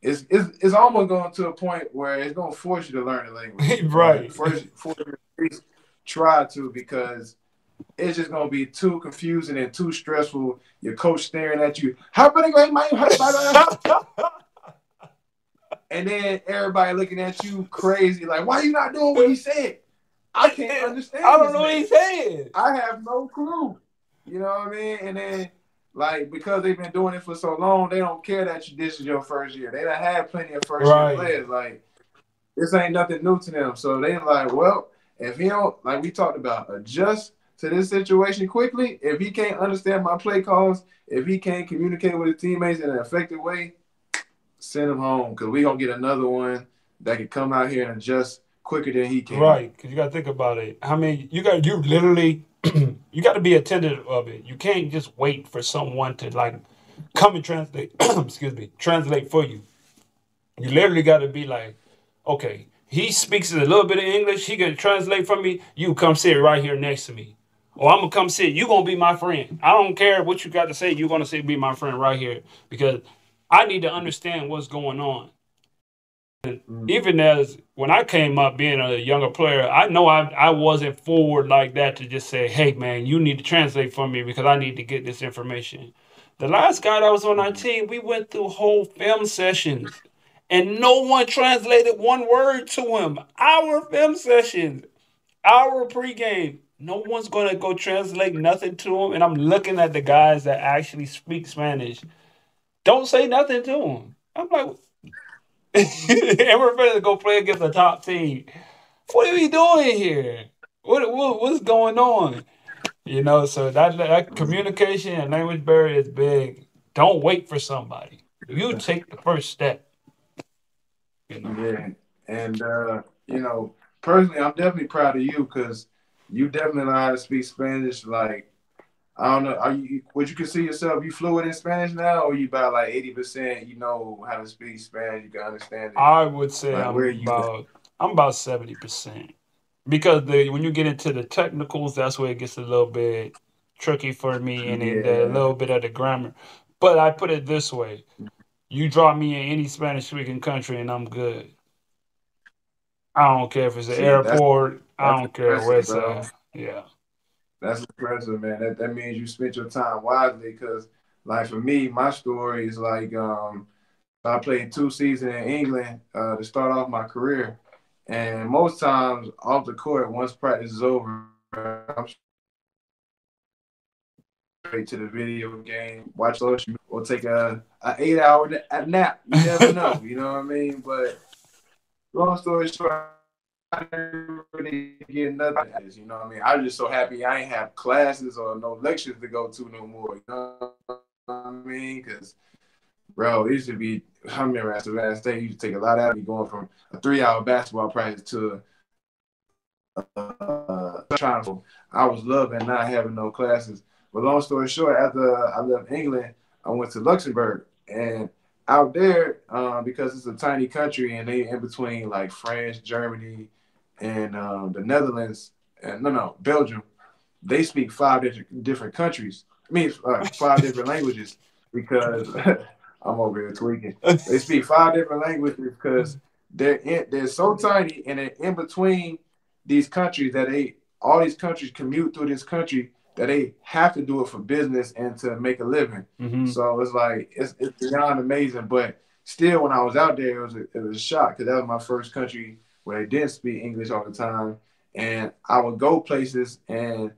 it's it's, it's almost going to a point where it's gonna force you to learn the language. [laughs] Right. First force you to try to because it's just gonna be too confusing and too stressful. Your coach staring at you. How about it, my and then everybody looking at you crazy, like, why you not doing what he said? I [laughs] can't understand. I don't know what man. he's saying. I have no clue. You know what I mean? And then, like, because they've been doing it for so long, they don't care that you, this is your first year. They done had plenty of first Right. year players. Like, this ain't nothing new to them. So they like, well, if he don't, like we talked about, adjust to this situation quickly. If he can't understand my play calls, if he can't communicate with his teammates in an effective way, send him home because we gonna get another one that can come out here and adjust quicker than he can. Right, because you got to think about it. I mean, you got you literally [clears throat] you got to be attentive of it. You can't just wait for someone to like come and translate. [clears throat] excuse me, translate for you. You literally got to be like, okay, he speaks a little bit of English. He can translate for me. You come sit right here next to me. Or I'm gonna come sit. You gonna be my friend. I don't care what you got to say. You're gonna say be my friend right here because I need to understand what's going on mm-hmm. even as when I came up being a younger player, I know I, I wasn't forward like that to just say, hey, man, you need to translate for me because I need to get this information. The last guy that was on our mm-hmm. team, we went through whole film sessions and no one translated one word to him. Our film sessions, our pregame, no one's gonna go translate nothing to him. And I'm looking at the guys that actually speak Spanish. Don't say nothing to him. I'm like, and we're ready to go play against the top team. What are we doing here? What, what what's going on? You know, so that that communication and language barrier is big. Don't wait for somebody. You take the first step. You know? Yeah, and uh, you know, personally, I'm definitely proud of you because you definitely know how to speak Spanish. Like, I don't know, are you would you consider yourself you fluent in Spanish now, or you about like eighty percent? You know how to speak Spanish, you can understand it. I would say Like, I'm where you about I'm about seventy percent because the when you get into the technicals, that's where it gets a little bit tricky for me, and Yeah. little bit of the grammar. But I put it this way: you drop me in any Spanish-speaking country, and I'm good. I don't care if it's an See, that's- airport. I don't care where it's at. Yeah. That's impressive, man. That that means you spent your time wisely. Cause like for me, my story is like um, I played two seasons in England uh, to start off my career, and most times off the court, once practice is over, I'm straight to the video game, watch social, or take a, a eight hour nap. You never [laughs] know, you know what I mean? But long story short. Really get nothing. You know what I mean? I was just so happy I ain't have classes or no lectures to go to no more. You know what I mean? Because, bro, it used to be, I remember at Savannah State, you take a lot out of me going from a three hour basketball practice to uh, trying to, I was loving not having no classes. But long story short, after I left England, I went to Luxembourg. And out there, uh, because it's a tiny country and they in between like France, Germany, and um, the Netherlands, and no, no, Belgium, they speak five different different countries. I mean, uh, five different [laughs] languages because [laughs] I'm over here tweaking. [laughs] They speak five different languages because they're in, they're so tiny and they're in between these countries that they all these countries commute through this country that they have to do it for business and to make a living. hmm So it's like it's, it's beyond amazing. But still, when I was out there, it was a, it was a shock because that was my first country where they didn't speak English all the time, and I would go places and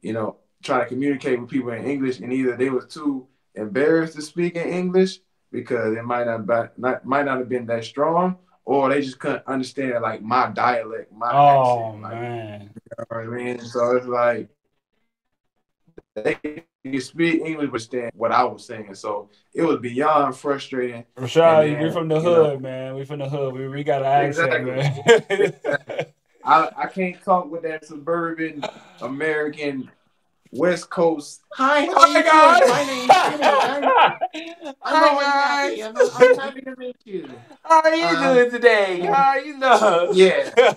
you know try to communicate with people in English, and either they was too embarrassed to speak in English because it might not be, not might not have been that strong, or they just couldn't understand like my dialect, my Oh accent. Like, man. you know what I mean? So it's like they can speak English, but understand what I was saying. So it was beyond frustrating. Rashad, we then, from the you know- hood, man. We from the hood. We, we got an accent, Exactly. man. [laughs] I, I can't talk with that suburban American West Coast. Hi, how you my doing? My name's Jimmy. God! I'm, I'm always happy. I'm, I'm happy to meet you. How are you Uh, doing today? How are you know? Yeah. [laughs]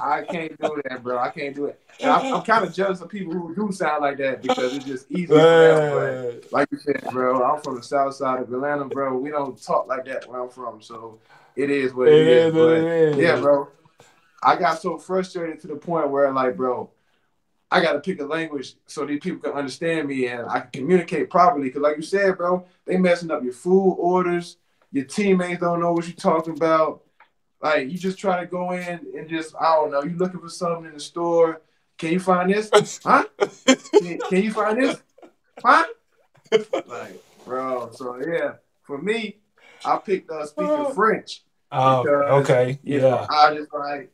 I can't do that, bro. I can't do it. And I'm, I'm kind of jealous of people who do sound like that because it's just easy. But like you said, bro, I'm from the south side of Atlanta, bro. We don't talk like that where I'm from, so it is what it It is. is But it is. yeah, bro, I got so frustrated to the point where, like, bro, I got to pick a language so these people can understand me and I can communicate properly. Because, like you said, bro, they messing up your food orders. Your teammates don't know what you're talking about. Like, you just try to go in and just, I don't know, you looking for something in the store. Can you find this? Huh? Can, can you find this? Huh? Like, bro, so yeah, for me, I picked up speaking oh. French. Oh, Because, okay. You know, Yeah. I just like,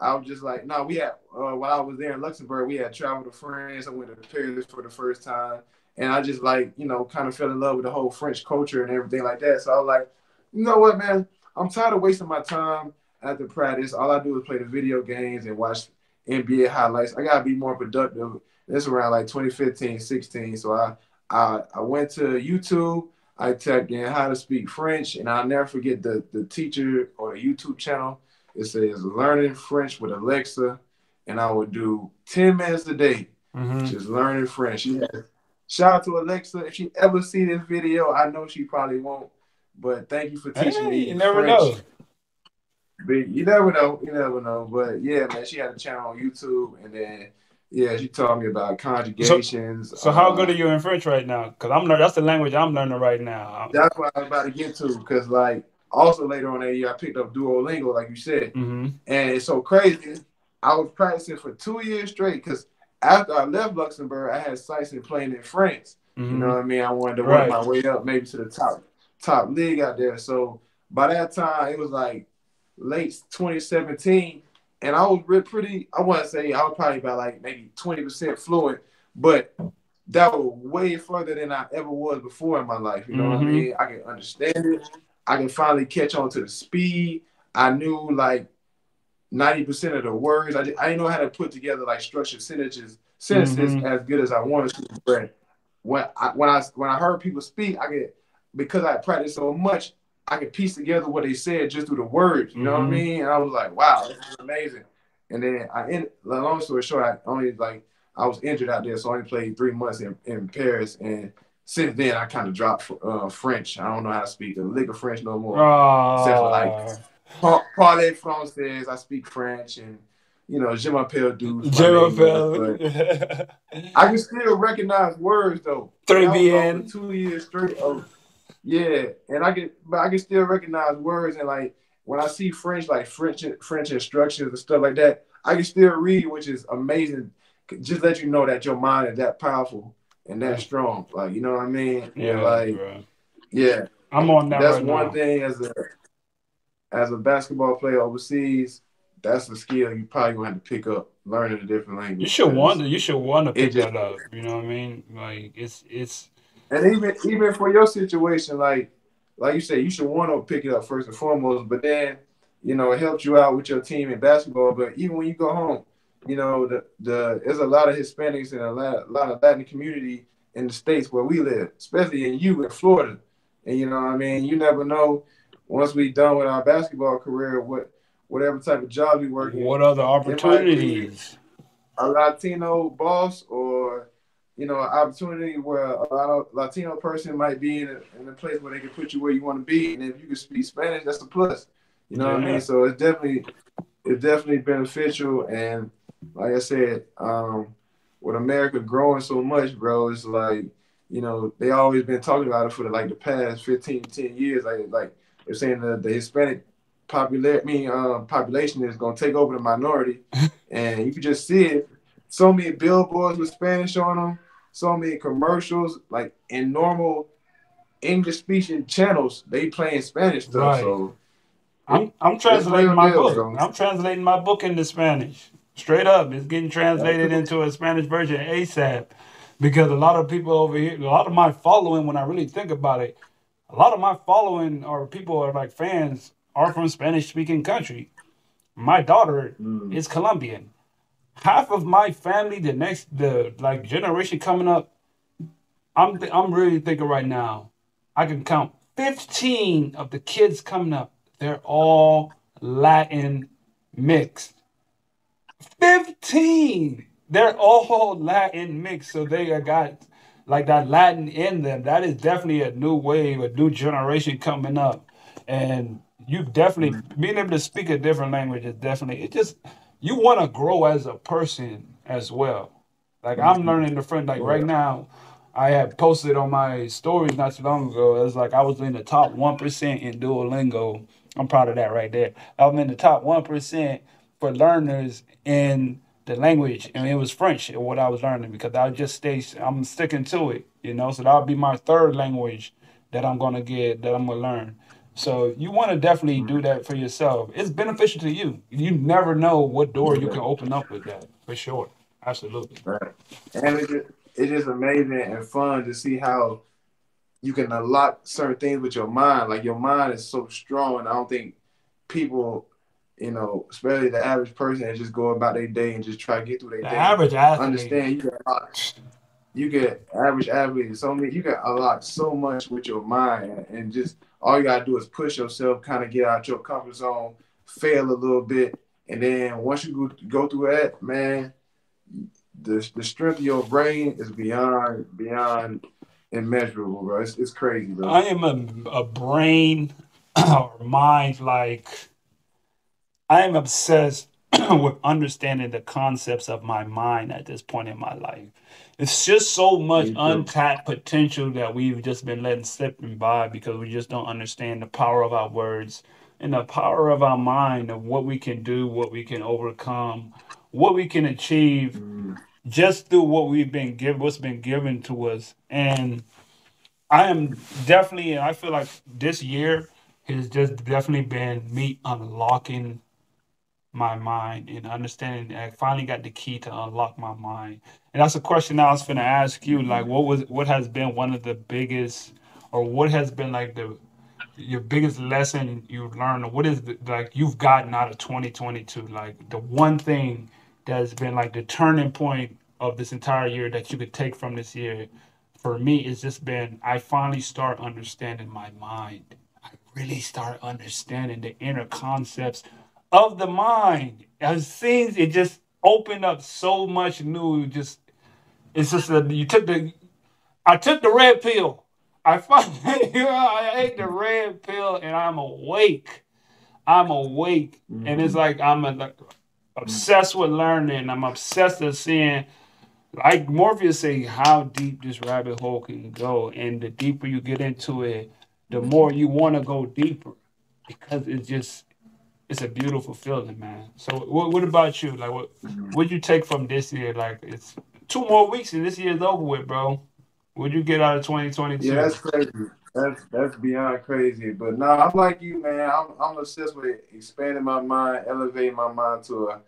I was just like, no, we had, uh, while I was there in Luxembourg, we had traveled to France. I went to Paris for the first time. And I just like, you know, kind of fell in love with the whole French culture and everything like that. So I was like, you know what, man? I'm tired of wasting my time at the practice. All I do is play the video games and watch NBA highlights. I gotta be more productive. This around like 2015, 16. So I, I, I went to YouTube. I typed in how to speak French, and I'll never forget the the teacher or the YouTube channel. It says learning French with Alexa, and I would do 10 minutes a day hmm just learning French. She has, shout out to Alexa. If she ever see this video, I know she probably won't. But thank you for teaching Hey, me. you never French. know. But you never know. You never know. But yeah, man, she had a channel on YouTube, and then yeah, she taught me about conjugations. So how uh, good are you in French right now? Cause I'm learning. That's the language I'm learning right now. That's what I was about to get to, because like also later on that year, I picked up Duolingo, like you said, Mm-hmm. and it's so crazy. I was practicing for two years straight because after I left Luxembourg, I had sights in playing in France. You know what I mean? I wanted to Right. work my way up, maybe to the top top league out there. So by that time, it was like late 2017, and I was re- pretty. I want to say I was probably about like maybe 20 percent fluent, but that was way further than I ever was before in my life. You know what I Mhm. mean? I can understand it. I can finally catch on to the speed. I knew like 90% of the words. I, I didn't know how to put together like structured sentences sentences Mhm. as good as I wanted to. But when I when I when I heard people speak, I get because I practiced so much, I could piece together what they said just through the words. You know what I Mhm. mean? And I was like, wow, this is amazing. And then I end long story short, I only like I was injured out there, so I only played three months in, in Paris. And since then, I kind of dropped uh, French. I don't know how to speak the lick of French no more. Except for, like, Uh, Pa- français. I speak French, and you know, je m'appelle my Je m'appelle. I can still recognize words though. Three That was bien. over Two years straight of yeah, and I can, but I can still recognize words and like when I see French, like French French instructions and stuff like that, I can still read, which is amazing. Just let you know that your mind is that powerful and that strong. Like you know what I mean? Yeah, And, like bro. yeah, I'm on that that's right one now. thing as a as a basketball player overseas. That's a skill you probably gonna have to pick up, learning a different language. You should want to. You should want to pick just- that up. You know what I mean? Like it's it's And even even for your situation, like like you said, you should want to pick it up first and foremost. But then, you know, it helps you out with your team in basketball. But even when you go home, you know, the the there's a lot of Hispanics and a lot, a lot of Latin community in the states where we live, especially in you in Florida. And you know, what I mean, you never know once we done with our basketball career, what whatever type of job we work in, what other opportunities? a Latino boss or you know, an opportunity where a lot of Latino person might be in a, in a place where they can put you where you want to be, and if you can speak Spanish, that's a plus. You know what I mean? So it's definitely it's definitely beneficial, and like I said, um, with America growing so much, bro, it's like you know they always been talking about it for the, like the past 15, 10 years. Like like they're saying the, the Hispanic popular, I mean, uh, population is gonna take over the minority, [laughs] and you can just see it. So many billboards with Spanish on them, so many commercials, like in normal English speaking channels, they playing Spanish stuff. Right. So I'm I'm translating my book. I'm translating my book into Spanish. Straight up, it's getting translated into a Spanish version ASAP. Because a lot of people over here, a lot of my following, when I really think about it, a lot of my following or people are like fans are from Spanish speaking country. My daughter mm, is Colombian. Half of my family, the next the like generation coming up, I'm th- I'm really thinking right now, I can count 15 of the kids coming up. They're all Latin mixed. 15. They're all Latin mixed, so they got like that Latin in them. That is definitely a new wave, a new generation coming up, and you definitely being able to speak a different language is definitely it. Just you want to grow as a person as well. Like I'm mm-hmm. learning the friend. Like oh, right now, I had posted on my stories not too long ago. It was like I was in the top one percent in Duolingo. I'm proud of that right there. I'm in the top one percent for learners in the language, and it was French. What I was learning because I just stay. I'm sticking to it, you know. So that'll be my third language that I'm gonna get that I'm gonna learn. So you want to definitely do mm-hmm. that for yourself. It's beneficial to you. You never know what door you can open up with that. For sure, absolutely. right. And it's just, it's just amazing and fun to see how you can unlock certain things with your mind. Like your mind is so strong, and I don't think people, you know, especially the average person, that just go about their day and just try to get through their The day. average athlete. understand you unlock, you get average athlete so many you got a lot so much with your mind and just all you gotta do is push yourself kind of get out your comfort zone fail a little bit and then once you go, go through that man the, the strength of your brain is beyond beyond immeasurable bro it's, it's crazy bro I am a, a brain [clears throat] or mind like I am obsessed [clears throat] with understanding the concepts of my mind at this point in my life. It's just so much untapped potential that we've just been letting slipping by because we just don't understand the power of our words and the power of our mind of what we can do, what we can overcome, what we can achieve Mm. just through what we've been given, what's been given to us. And I am definitely, I feel like this year has just definitely been me unlocking my mind and understanding. I finally got the key to unlock my mind. And that's a question I was going to ask you. Like, mm-hmm. what was, what has been one of the biggest, or what has been like the, your biggest lesson you've learned, or what is the, like you've gotten out of 2022? Like the one thing that's been like the turning point of this entire year that you could take from this year for me it's just been i finally start understanding my mind i really start understanding the inner concepts of the mind. As things it just opened up so much new. Just it's just that you took the i took the red pill. I finally [laughs] i ate the red pill and i'm awake. I'm awake. And it's mm-hmm. like i'm a, like, obsessed with learning. I'm obsessed with seeing like Morpheus say, how deep this rabbit hole can go, and the deeper you get into it, the more you want to go deeper, because it's just it's a beautiful feeling, man. So, what, what about you? Like, what what you take from this year? Like, it's two more weeks and this year's over with, bro. What'd you get out of 2022? Yeah, that's crazy. That's that's beyond crazy. But no, I'm like you, man. I'm I'm obsessed with expanding my mind, elevating my mind to a,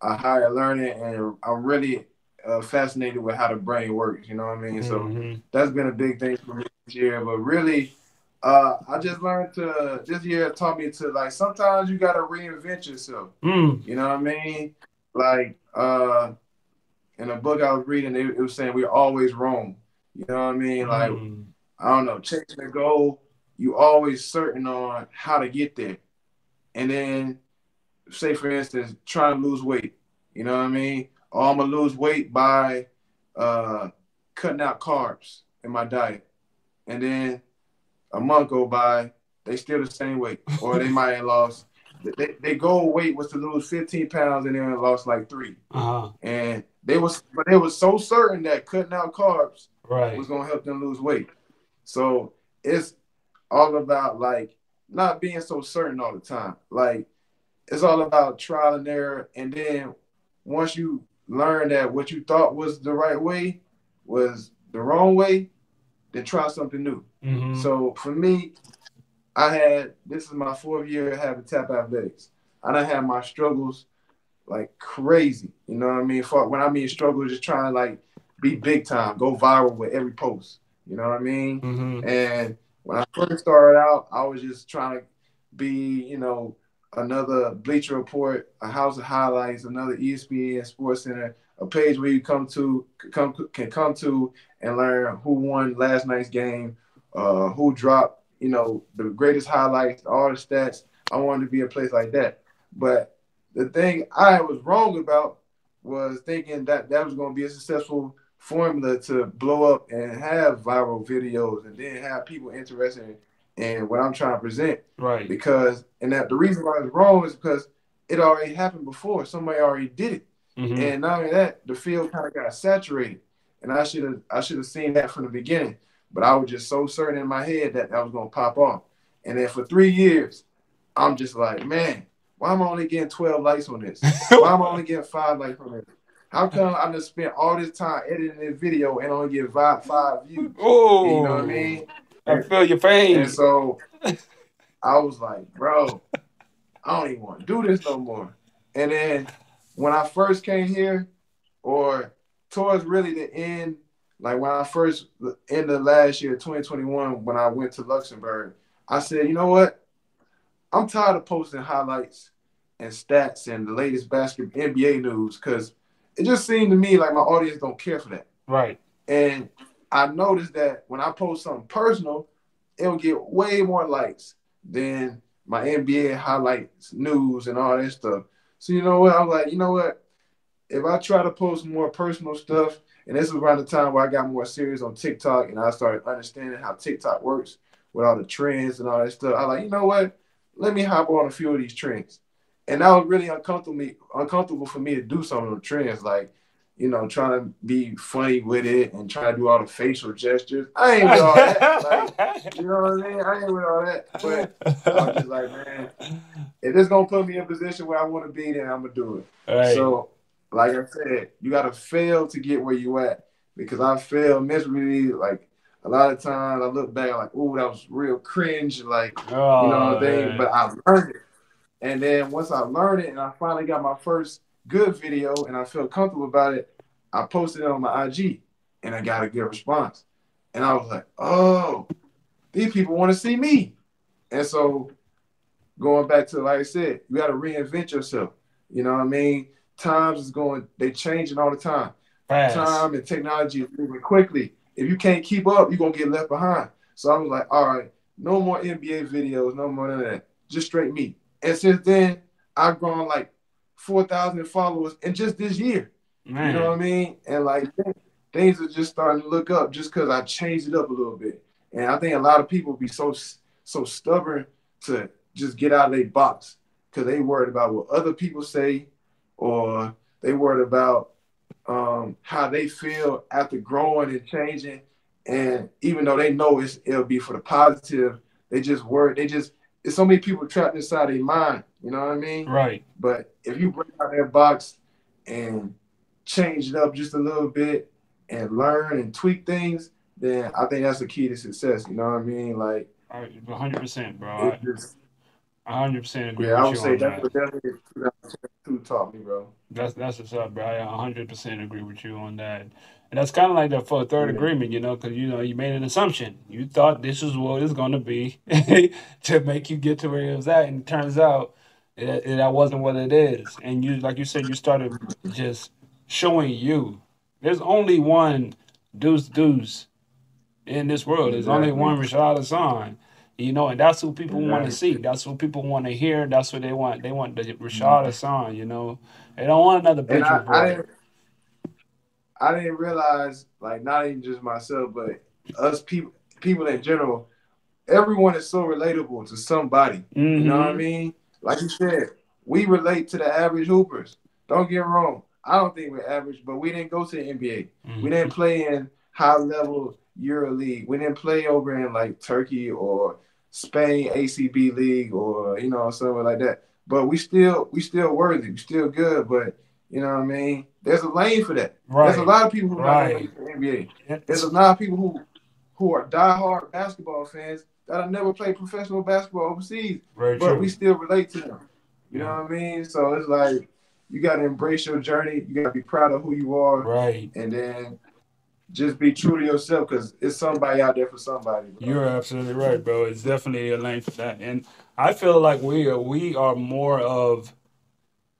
a higher learning, and I'm really uh, fascinated with how the brain works. You know what I mean? So Mhm. that's been a big thing for me this year. But really, uh, I just learned to this year taught me to like sometimes you gotta reinvent yourself. Mm. You know what I mean? Like uh, in a book I was reading, it, it was saying we're always wrong. You know what I mean? Like Mm. I don't know, chasing the goal, you always certain on how to get there. And then say for instance, trying to lose weight. You know what I mean? Oh, I'm gonna lose weight by uh cutting out carbs in my diet. And then a month go by, they still the same weight. Or they might have lost they, they goal weight was to lose 15 pounds and they only lost like three. Uh-huh. And they was but they was so certain that cutting out carbs Right. was gonna help them lose weight. So it's all about like not being so certain all the time. Like it's all about trial and error. And then once you learn that what you thought was the right way was the wrong way, then try something new. Mhm. So for me, I had this is my fourth year having tap athletics. I done had my struggles like crazy. You know what I mean? For when I mean struggle, just trying to like be big time, go viral with every post. You know what I mean? Mhm. And when I first started out, I was just trying to be, you know, another Bleacher Report, a House of Highlights, another ESPN Sports Center, a page where you come to come can come to and learn who won last night's game, uh, who dropped, you know, the greatest highlights, all the stats. I wanted to be a place like that. But the thing I was wrong about was thinking that that was going to be a successful formula to blow up and have viral videos and then have people interested in what I'm trying to present. Right. Because and that the reason why it's wrong is because it already happened before. Somebody already did it. Mhm. And not only that, the field kind of got saturated. And I should have I should have seen that from the beginning. But I was just so certain in my head that that was gonna pop off. And then for three years, I'm just like, man, why am I only getting 12 likes on this? Why am I only getting five likes on this? How come I just spent all this time editing this video and only get five five views? Oh, You know what I mean? I feel your pain. And so I was like, bro, I don't even want to do this no more. And then when I first came here, or towards really the end, like when I first end of last year, 2021, when I went to Luxembourg, I said, you know what? I'm tired of posting highlights and stats and the latest basketball NBA news because it just seemed to me like my audience don't care for that. Right. And I noticed that when I post something personal, it'll get way more likes than my NBA highlights, news, and all that stuff. So you know what? I'm like, you know what? If I try to post more personal stuff, and this was around the time where I got more serious on TikTok and I started understanding how TikTok works with all the trends and all that stuff. I like, you know what? Let me hop on a few of these trends. and that was really uncomfortable me uncomfortable for me to do some of the trends like you know trying to be funny with it and try to do all the facial gestures i ain't with all that like, you know what i mean i ain't with all that but i'm just like man if it's gonna put me in a position where i want to be then i'm gonna do it Right. so like i said you gotta fail to get where you at because i failed miserably like a lot of times i look back like oh that was real cringe like oh, you know what I mean? man. But I learned it. And then once I learned it and I finally got my first good video and I felt comfortable about it, I posted it on my IG and I got a good response. And I was like, oh, these people want to see me. And so going back to like I said, you got to reinvent yourself. You know what I mean? Times is going, they changing all the time Fast. time and technology is moving quickly. If you can't keep up, you're gonna get left behind. So I was like, all right, no more NBA videos, no more of that. Just straight me. And since then, I've grown like four thousand followers in just this year. Man. You know what I mean? And like things are just starting to look up just because I changed it up a little bit. And I think a lot of people be so so stubborn to just get out of their box because they worried about what other people say, or they worried about um, how they feel after growing and changing. And even though they know it's, it'll be for the positive, they just worry. They just there's so many people trapped inside their mind. You know what I mean? Right. But if you break out that box and change it up just a little bit and learn and tweak things, then I think that's the key to success. You know what I mean? Like, One hundred percent, bro. just, hundred percent agree yeah, I would say that's that. what definitely 2022 taught me, bro. That's that's what's up, bro. I hundred percent agree with you on that. And that's kind of like the for a third Yeah. agreement, you know, because you know you made an assumption. You thought this is what it's going to be [laughs] to make you get to where it was at, and it turns out it, it, that wasn't what it is. And you, like you said, you started just showing you. There's only one Deuce Deuce in this world. There's only Exactly. one Rashad Hassan. You know, and that's who people want to see. That's what people want to hear. That's what they want. They want the Rashad Hassan. You know, they don't want another bitch I, I didn't, I didn't realize, like, not even just myself, but us people, people in general. Everyone is so relatable to somebody. You know what I Mhm. mean? Like you said, we relate to the average hoopers. Don't get wrong. I don't think we're average, but we didn't go to the NBA. Mhm. We didn't play in high level Euro League. We didn't play over in like Turkey or Spain ACB League or you know something like that. But we still we still worthy. We still good. But you know what I mean? There's a lane for that. There's a Right. lot of people who not Right. make the NBA. There's a lot of people who who are diehard basketball fans that have never played professional basketball overseas Very but true. we still relate to them. You know what I mean? So it's like you got to embrace your journey. You got to be proud of who you are, Right. and then just be true to yourself because it's somebody out there for somebody. bro. You're absolutely right, bro. It's definitely a lane for that, and I feel like we are we are more of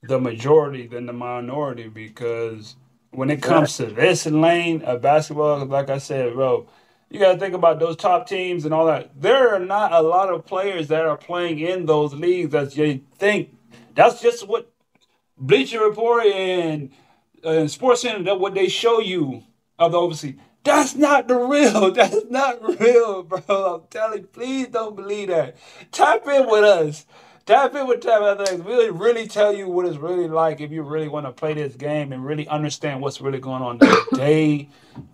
the majority than the minority because when it comes to this lane of basketball, like I said, bro, you got to think about those top teams and all that. There are not a lot of players that are playing in those leagues that you think. That's just what Bleacher Report and uh, Sports Center that what they show you of the overseas. That's not the real. [laughs] That's not real, bro. I'm telling you, please don't believe that. Tap in with us. Tap in with Tap Athletics. We'll really tell you what it's really like if you really want to play this game and really understand what's really going on [coughs] day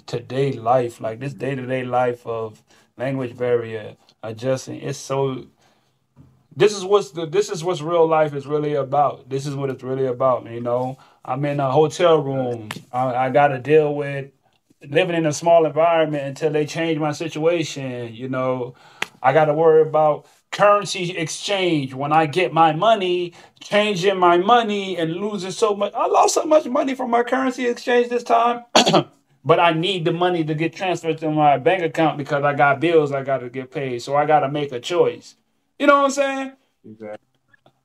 to day life. Like this day to day life of language barrier adjusting. It's so this is what's the this is what's real life is really about. This is what it's really about. You know, I'm in a hotel room. I, I got to deal with living in a small environment until they change my situation. You know, I got to worry about currency exchange when I get my money, changing my money and losing so much. I lost so much money from my currency exchange this time. [clears throat] But I need the money to get transferred to my bank account because I got bills I got to get paid. So I got to make a choice. You know what I'm saying? Exactly.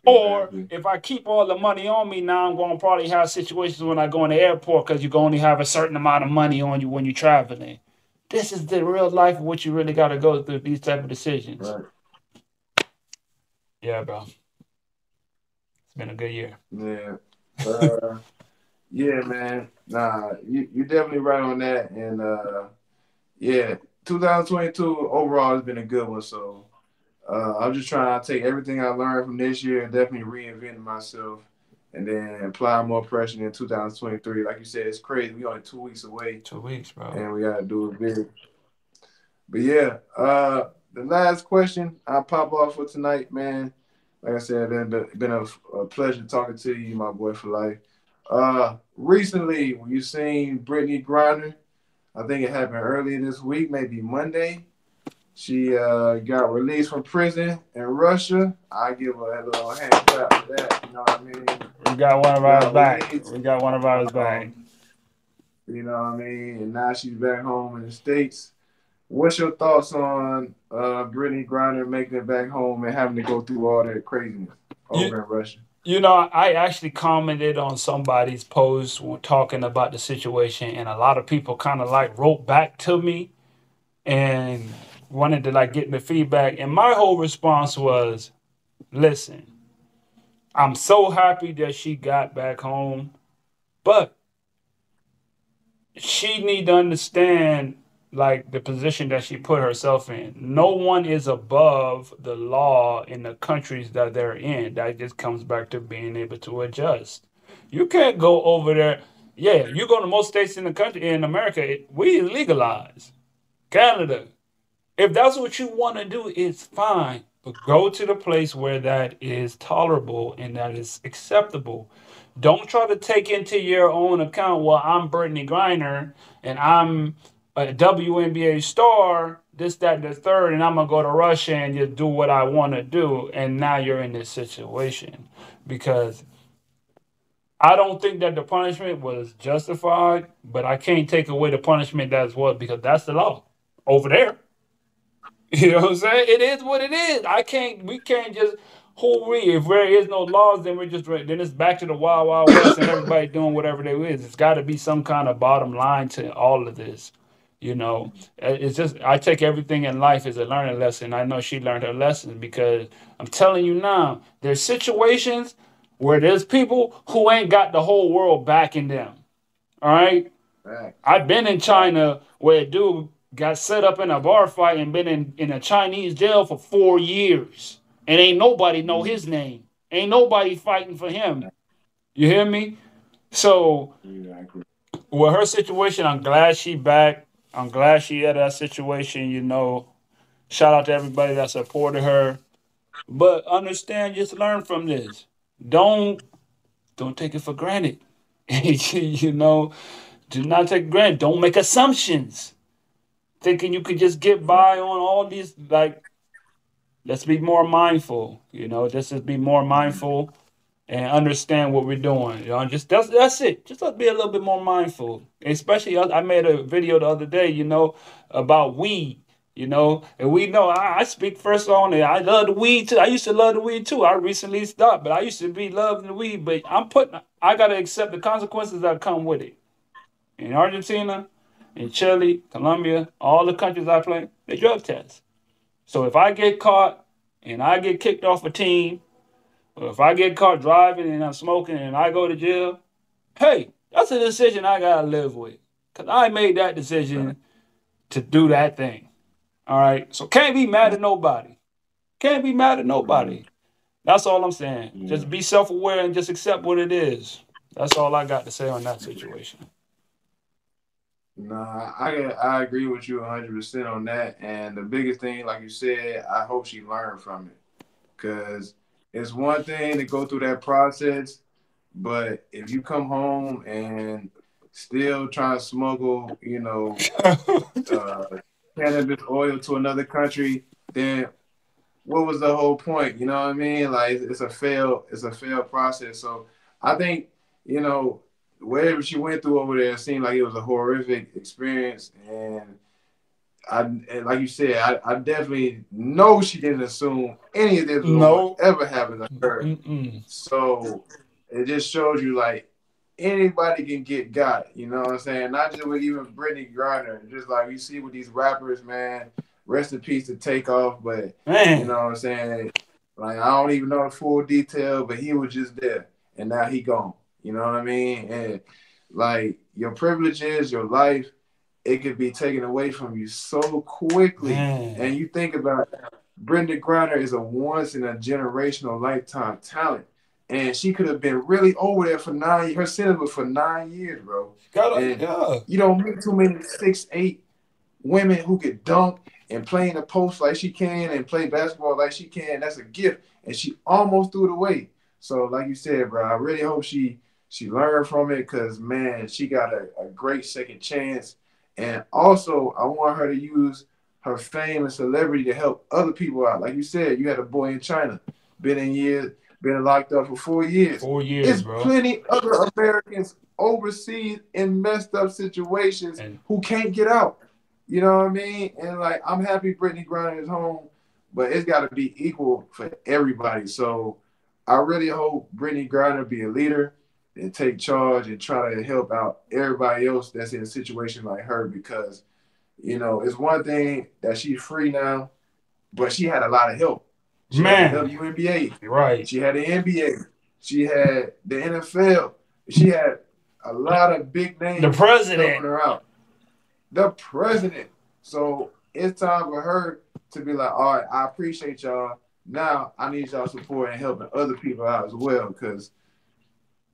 Or if I keep all the money on me, now I'm going to probably have situations when I go in the airport because you can only have a certain amount of money on you when you're traveling. This is the real life of what you really got to go through these type of decisions. Right. Yeah, bro. It's been a good year. Yeah. Uh, [laughs] yeah, man. Nah, you you definitely right on that. And uh, yeah, 2022 overall has been a good one. So uh, I'm just trying to take everything I learned from this year and definitely reinvent myself and then apply more pressure in 2023. Like you said, it's crazy. We only two weeks away. Two weeks, bro. And we gotta do it big. But yeah, uh, the last question I'll pop off for tonight, man. Like I said, it's been, been a, a, pleasure talking to you, my boy for life. Uh, recently, when you seen Brittney Griner, I think it happened earlier this week, maybe Monday. She uh, got released from prison in Russia. I give her a little hand clap for that. You know what I mean? We got one of ours back. We got one of ours back. You know what I mean? And now she's back home in the States. What's your thoughts on uh, Brittney Griner making it back home and having to go through all that craziness over you, in Russia? You know, I actually commented on somebody's post when talking about the situation, and a lot of people kind of like wrote back to me and wanted to like get me feedback. And my whole response was, listen, I'm so happy that she got back home, but she need to understand like the position that she put herself in. No one is above the law in the countries that they're in. That just comes back to being able to adjust. You can't go over there. Yeah, you go to most states in the country in America, it, we legalize. Canada, if that's what you want to do, it's fine. But go to the place where that is tolerable and that is acceptable. Don't try to take into your own account, well, I'm Brittney Griner and I'm a WNBA star, this, that, the third, and I'm gonna go to Russia and just do what I want to do, and now you're in this situation because I don't think that the punishment was justified, but I can't take away the punishment that's what because that's the law over there. [laughs] You know what I'm saying? It is what it is. I can't. We can't just who we. If there is no laws, then we're just then it's back to the wild wild west and everybody [coughs] doing whatever they is. It's got to be some kind of bottom line to all of this. You know, uh, it's just I take everything in life as a learning lesson. I know she learned her lesson because I'm telling you now, there's situations where there's people who ain't got the whole world backing them. All right. right. I've been in China where a dude got set up in a bar fight and been in, in a Chinese jail for four years. And ain't nobody know mm-hmm. his name. Ain't nobody fighting for him. You hear me? So with her situation, I'm glad she back. I'm glad she had that situation, you know. Shout out to everybody that supported her. But understand, just learn from this. Don't don't take it for granted. [laughs] you know, do not take granted. Don't make assumptions. Thinking you could just get by on all these like let's be more mindful, you know, just be more mindful and understand what we're doing. You know, just that's that's it. Just let's be a little bit more mindful. Especially, I made a video the other day, you know, about weed. You know, and we know I, I speak first on it. I love the weed too. I used to love the weed too. I recently stopped, but I used to be loving the weed. But I'm putting, I gotta accept the consequences that come with it. In Argentina, in Chile, Colombia, all the countries I play, they drug test. So if I get caught and I get kicked off a team or if I get caught driving and I'm smoking and I go to jail, hey, that's a decision I gotta live with. Cause I made that decision to do that thing. All right. So can't be mad at nobody. Can't be mad at nobody. That's all I'm saying. Just be self-aware and just accept what it is. That's all I got to say on that situation. Nah, I I agree with you 100 percent on that. And the biggest thing, like you said, I hope she learned from it, cause it's one thing to go through that process, but if you come home and still try to smuggle, you know, [laughs] uh, cannabis oil to another country, then what was the whole point? You know what I mean? Like it's a fail, it's a failed process. So I think, you know, whatever she went through over there seemed like it was a horrific experience and I like you said, I, I definitely know she didn't assume any of this no. ever happen to her. Mm-mm. So it just shows you like anybody can get got. You know what I'm saying? Not just with even Brittney Griner, just like you see with these rappers, man. Rest in peace to Takeoff, but man. you know what I'm saying? Like I don't even know the full detail, but he was just there, and now he gone. You know what I mean? And like your privileges, your life it could be taken away from you so quickly. Man. And you think about Brenda Griner is a once in a generational lifetime talent. And she could have been really over there for nine. Her was for nine years, bro. Got And yeah. You don't meet too many six eight women who could dunk and play in the post like she can and play basketball like she can. That's a gift, and she almost threw it away. So, like you said, bro, I really hope she she learned from it because man, she got a, a great second chance. And also, I want her to use her fame and celebrity to help other people out. Like you said, you had a boy in China, been in years, been locked up for four years. Four years, There's bro. plenty other Americans overseas in messed up situations And- who can't get out. You know what I mean? And like, I'm happy Brittney Griner is home, but it's got to be equal for everybody. So I really hope Brittney Griner be a leader and take charge and try to help out everybody else that's in a situation like her because, you know, it's one thing that she's free now, but she had a lot of help. She Man. had the WNBA. Right. She had the NBA. She had the NFL. She had a lot of big names The president. helping her out. The president. So it's time for her to be like, all right, I appreciate y'all. Now I need y'all support and helping other people out as well, because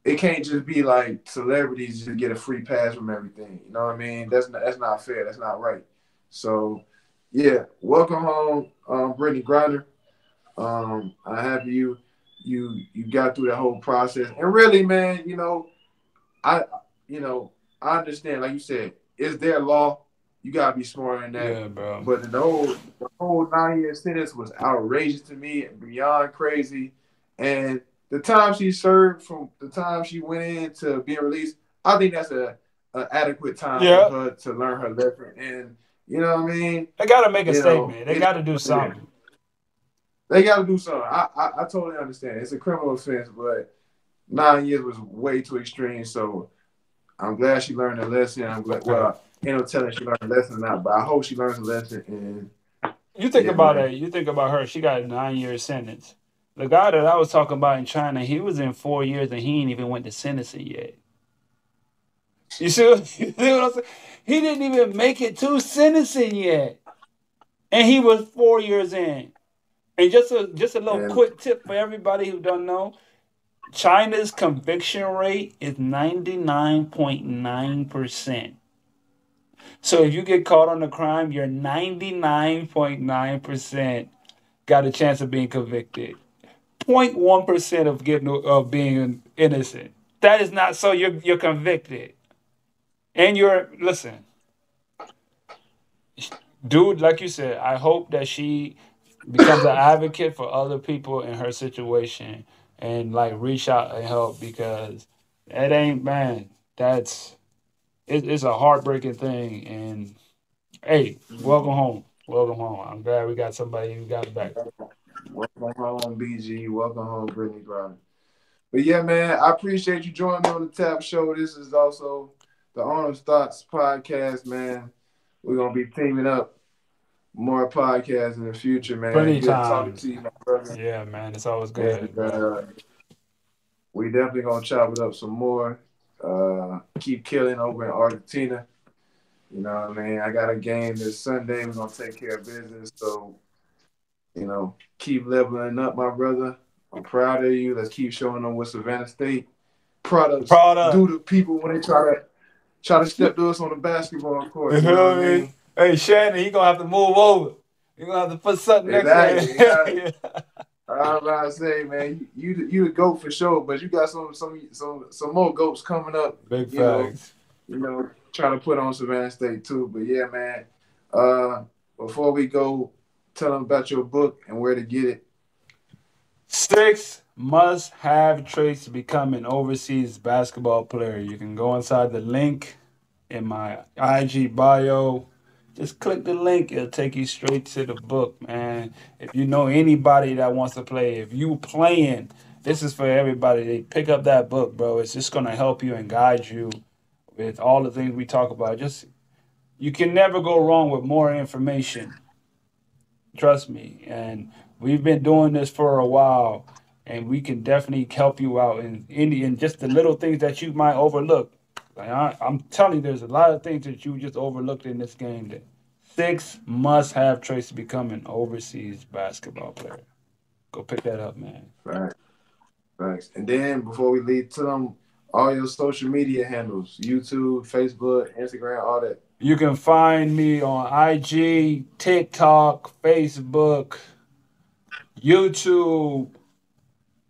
it can't just be like celebrities just get a free pass from everything. You know what I mean? That's not that's not fair. That's not right. So yeah, welcome home, um, Brittney Grinder. Um, I'm happy you you you got through that whole process. And really, man, you know, I you know, I understand, like you said, it's their law. You gotta be smarter than that. Yeah, bro. But the whole the whole nine year sentence was outrageous to me and beyond crazy. And the time she served from the time she went in to being released, I think that's a, a adequate time Yeah. for her to learn her lesson. And you know what I mean? They got to make a You know, statement. They it- got to do something. They got to do something. I, I I totally understand. It's a criminal offense, but nine years was way too extreme. So I'm glad she learned a lesson. I'm glad. Well, ain't no telling she learned a lesson or not, but I hope she learns a lesson. And You think Yeah, about man. it. You think about her. She got a nine year sentence. The guy that I was talking about in China, he was in four years and he ain't even went to sentencing yet. You see, what, [laughs] you see what I'm saying? He didn't even make it to sentencing yet, and he was four years in. And just a just a little Yeah. quick tip for everybody who don't know, China's conviction rate is ninety nine point nine percent. So if you get caught on a crime, you're 99.9% got a chance of being convicted. 0.1% of getting of being innocent. That is not so you're you're convicted. And you're listen. Dude, like you said, I hope that she becomes an advocate for other people in her situation and like reach out and help because it ain't man, that's it, it's a heartbreaking thing. And hey, welcome home. Welcome home. I'm glad we got somebody who got it back. Welcome home, BG. Welcome home, Brittney Griner. But yeah, man, I appreciate you joining me on the Tap Show. This is also the Arnold's Thoughts podcast, man. We're gonna be teaming up more podcasts in the future, man. Plenty Good to you. Yeah, man, it's always good. And, uh, we definitely gonna chop it up some more. Uh, keep killing over in Argentina. You know what I mean? I got a game this Sunday. We're gonna take care of business. So, you know, keep leveling up, my brother. I'm proud of you. Let's keep showing them what Savannah State products Product. do to people when they try to try to step to us on the basketball court. You You know know what I mean? Hey, Shannon, he gonna have to move over. You gonna have to put something Exactly, next to him. [laughs] [laughs] I'm about to say, man, you you you the goat for sure, but you got some some some some more goats coming up. Big You know, facts. You know, trying to put on Savannah State too. But yeah, man. Uh, before we go, tell them about your book and where to get it. Six must have traits to become an overseas basketball player. You can go inside the link in my IG bio. Just click the link, it'll take you straight to the book, man. If you know anybody that wants to play, if you playing, this is for everybody. They pick up that book, bro. It's just gonna help you and guide you with all the things we talk about. Just you can never go wrong with more information. Trust me. And we've been doing this for a while, and we can definitely help you out in any in just the little things that you might overlook. Like I, I'm telling you, there's a lot of things that you just overlooked in this game that Six must have traits to become an overseas basketball player. Go pick that up, man. Right. Thanks. And then before we leave to them, all your social media handles, YouTube, Facebook, Instagram, all that. You can find me on IG, TikTok, Facebook, YouTube,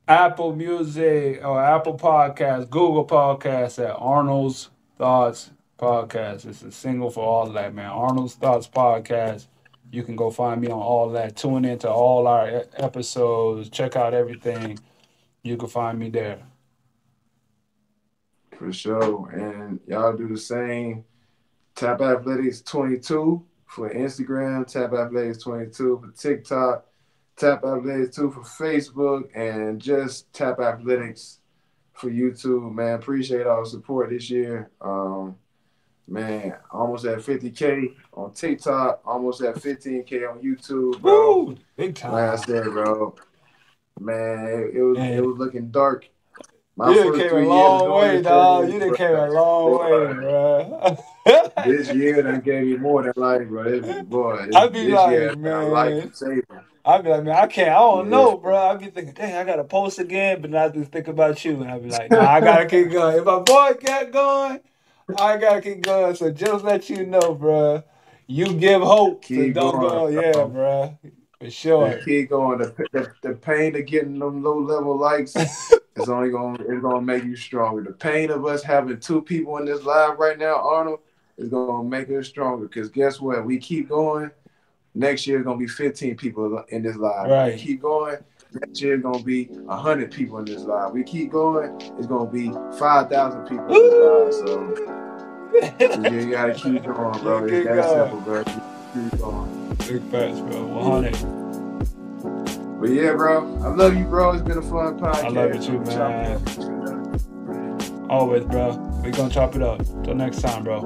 Apple Music or Apple Podcasts, Google Podcasts at Arnold's Thoughts Podcast. It's a single for all that, man. Arnold's Thoughts Podcast. You can go find me on all that. Tune into all our episodes. Check out everything. You can find me there. For sure. And y'all do the same. Tap Athletics 22 for Instagram, Tap Athletics 22 for TikTok, Tap Athletics 2 for Facebook, and just Tap Athletics for YouTube. Man, appreciate all the support this year. Um, man, almost at 50K on TikTok, almost at 15K on YouTube, bro. Woo! Big Like I time. said, bro, man, it, was Man. it was looking dark. My You done came a long way, dog. You done came a long way, bro. This year done gave me more than life, bro. Boy, this, I be this like, year, man, life man. saving. I be like, man, I can't. I don't Yeah. know, bro. I be thinking, dang, I gotta post again, but not just think about you. And I be like, nah, I gotta keep [laughs] going. If my boy kept going, I gotta keep going. So just let you know, bro. You give hope. Keep don't go. going, Yeah, bro. bro. For sure. And keep going. The, the, the pain of getting them low level likes [laughs] is only gonna it's gonna make you stronger. The pain of us having two people in this live right now, Arnold, is gonna make us stronger. Cause guess what? We keep going. Next year is gonna be 15 people in this live. Right. We keep going. Next year is gonna be 100 people in this live. We keep going. It's gonna be 5,000 people in this live. So you gotta keep [laughs] going, bro. Keep It's that going. simple, bro. Keep going. Big facts, bro. 100. But yeah, bro, I love you, bro. It's been a fun podcast. I love you too, man. Always, bro. We gonna chop it up. Till next time, bro.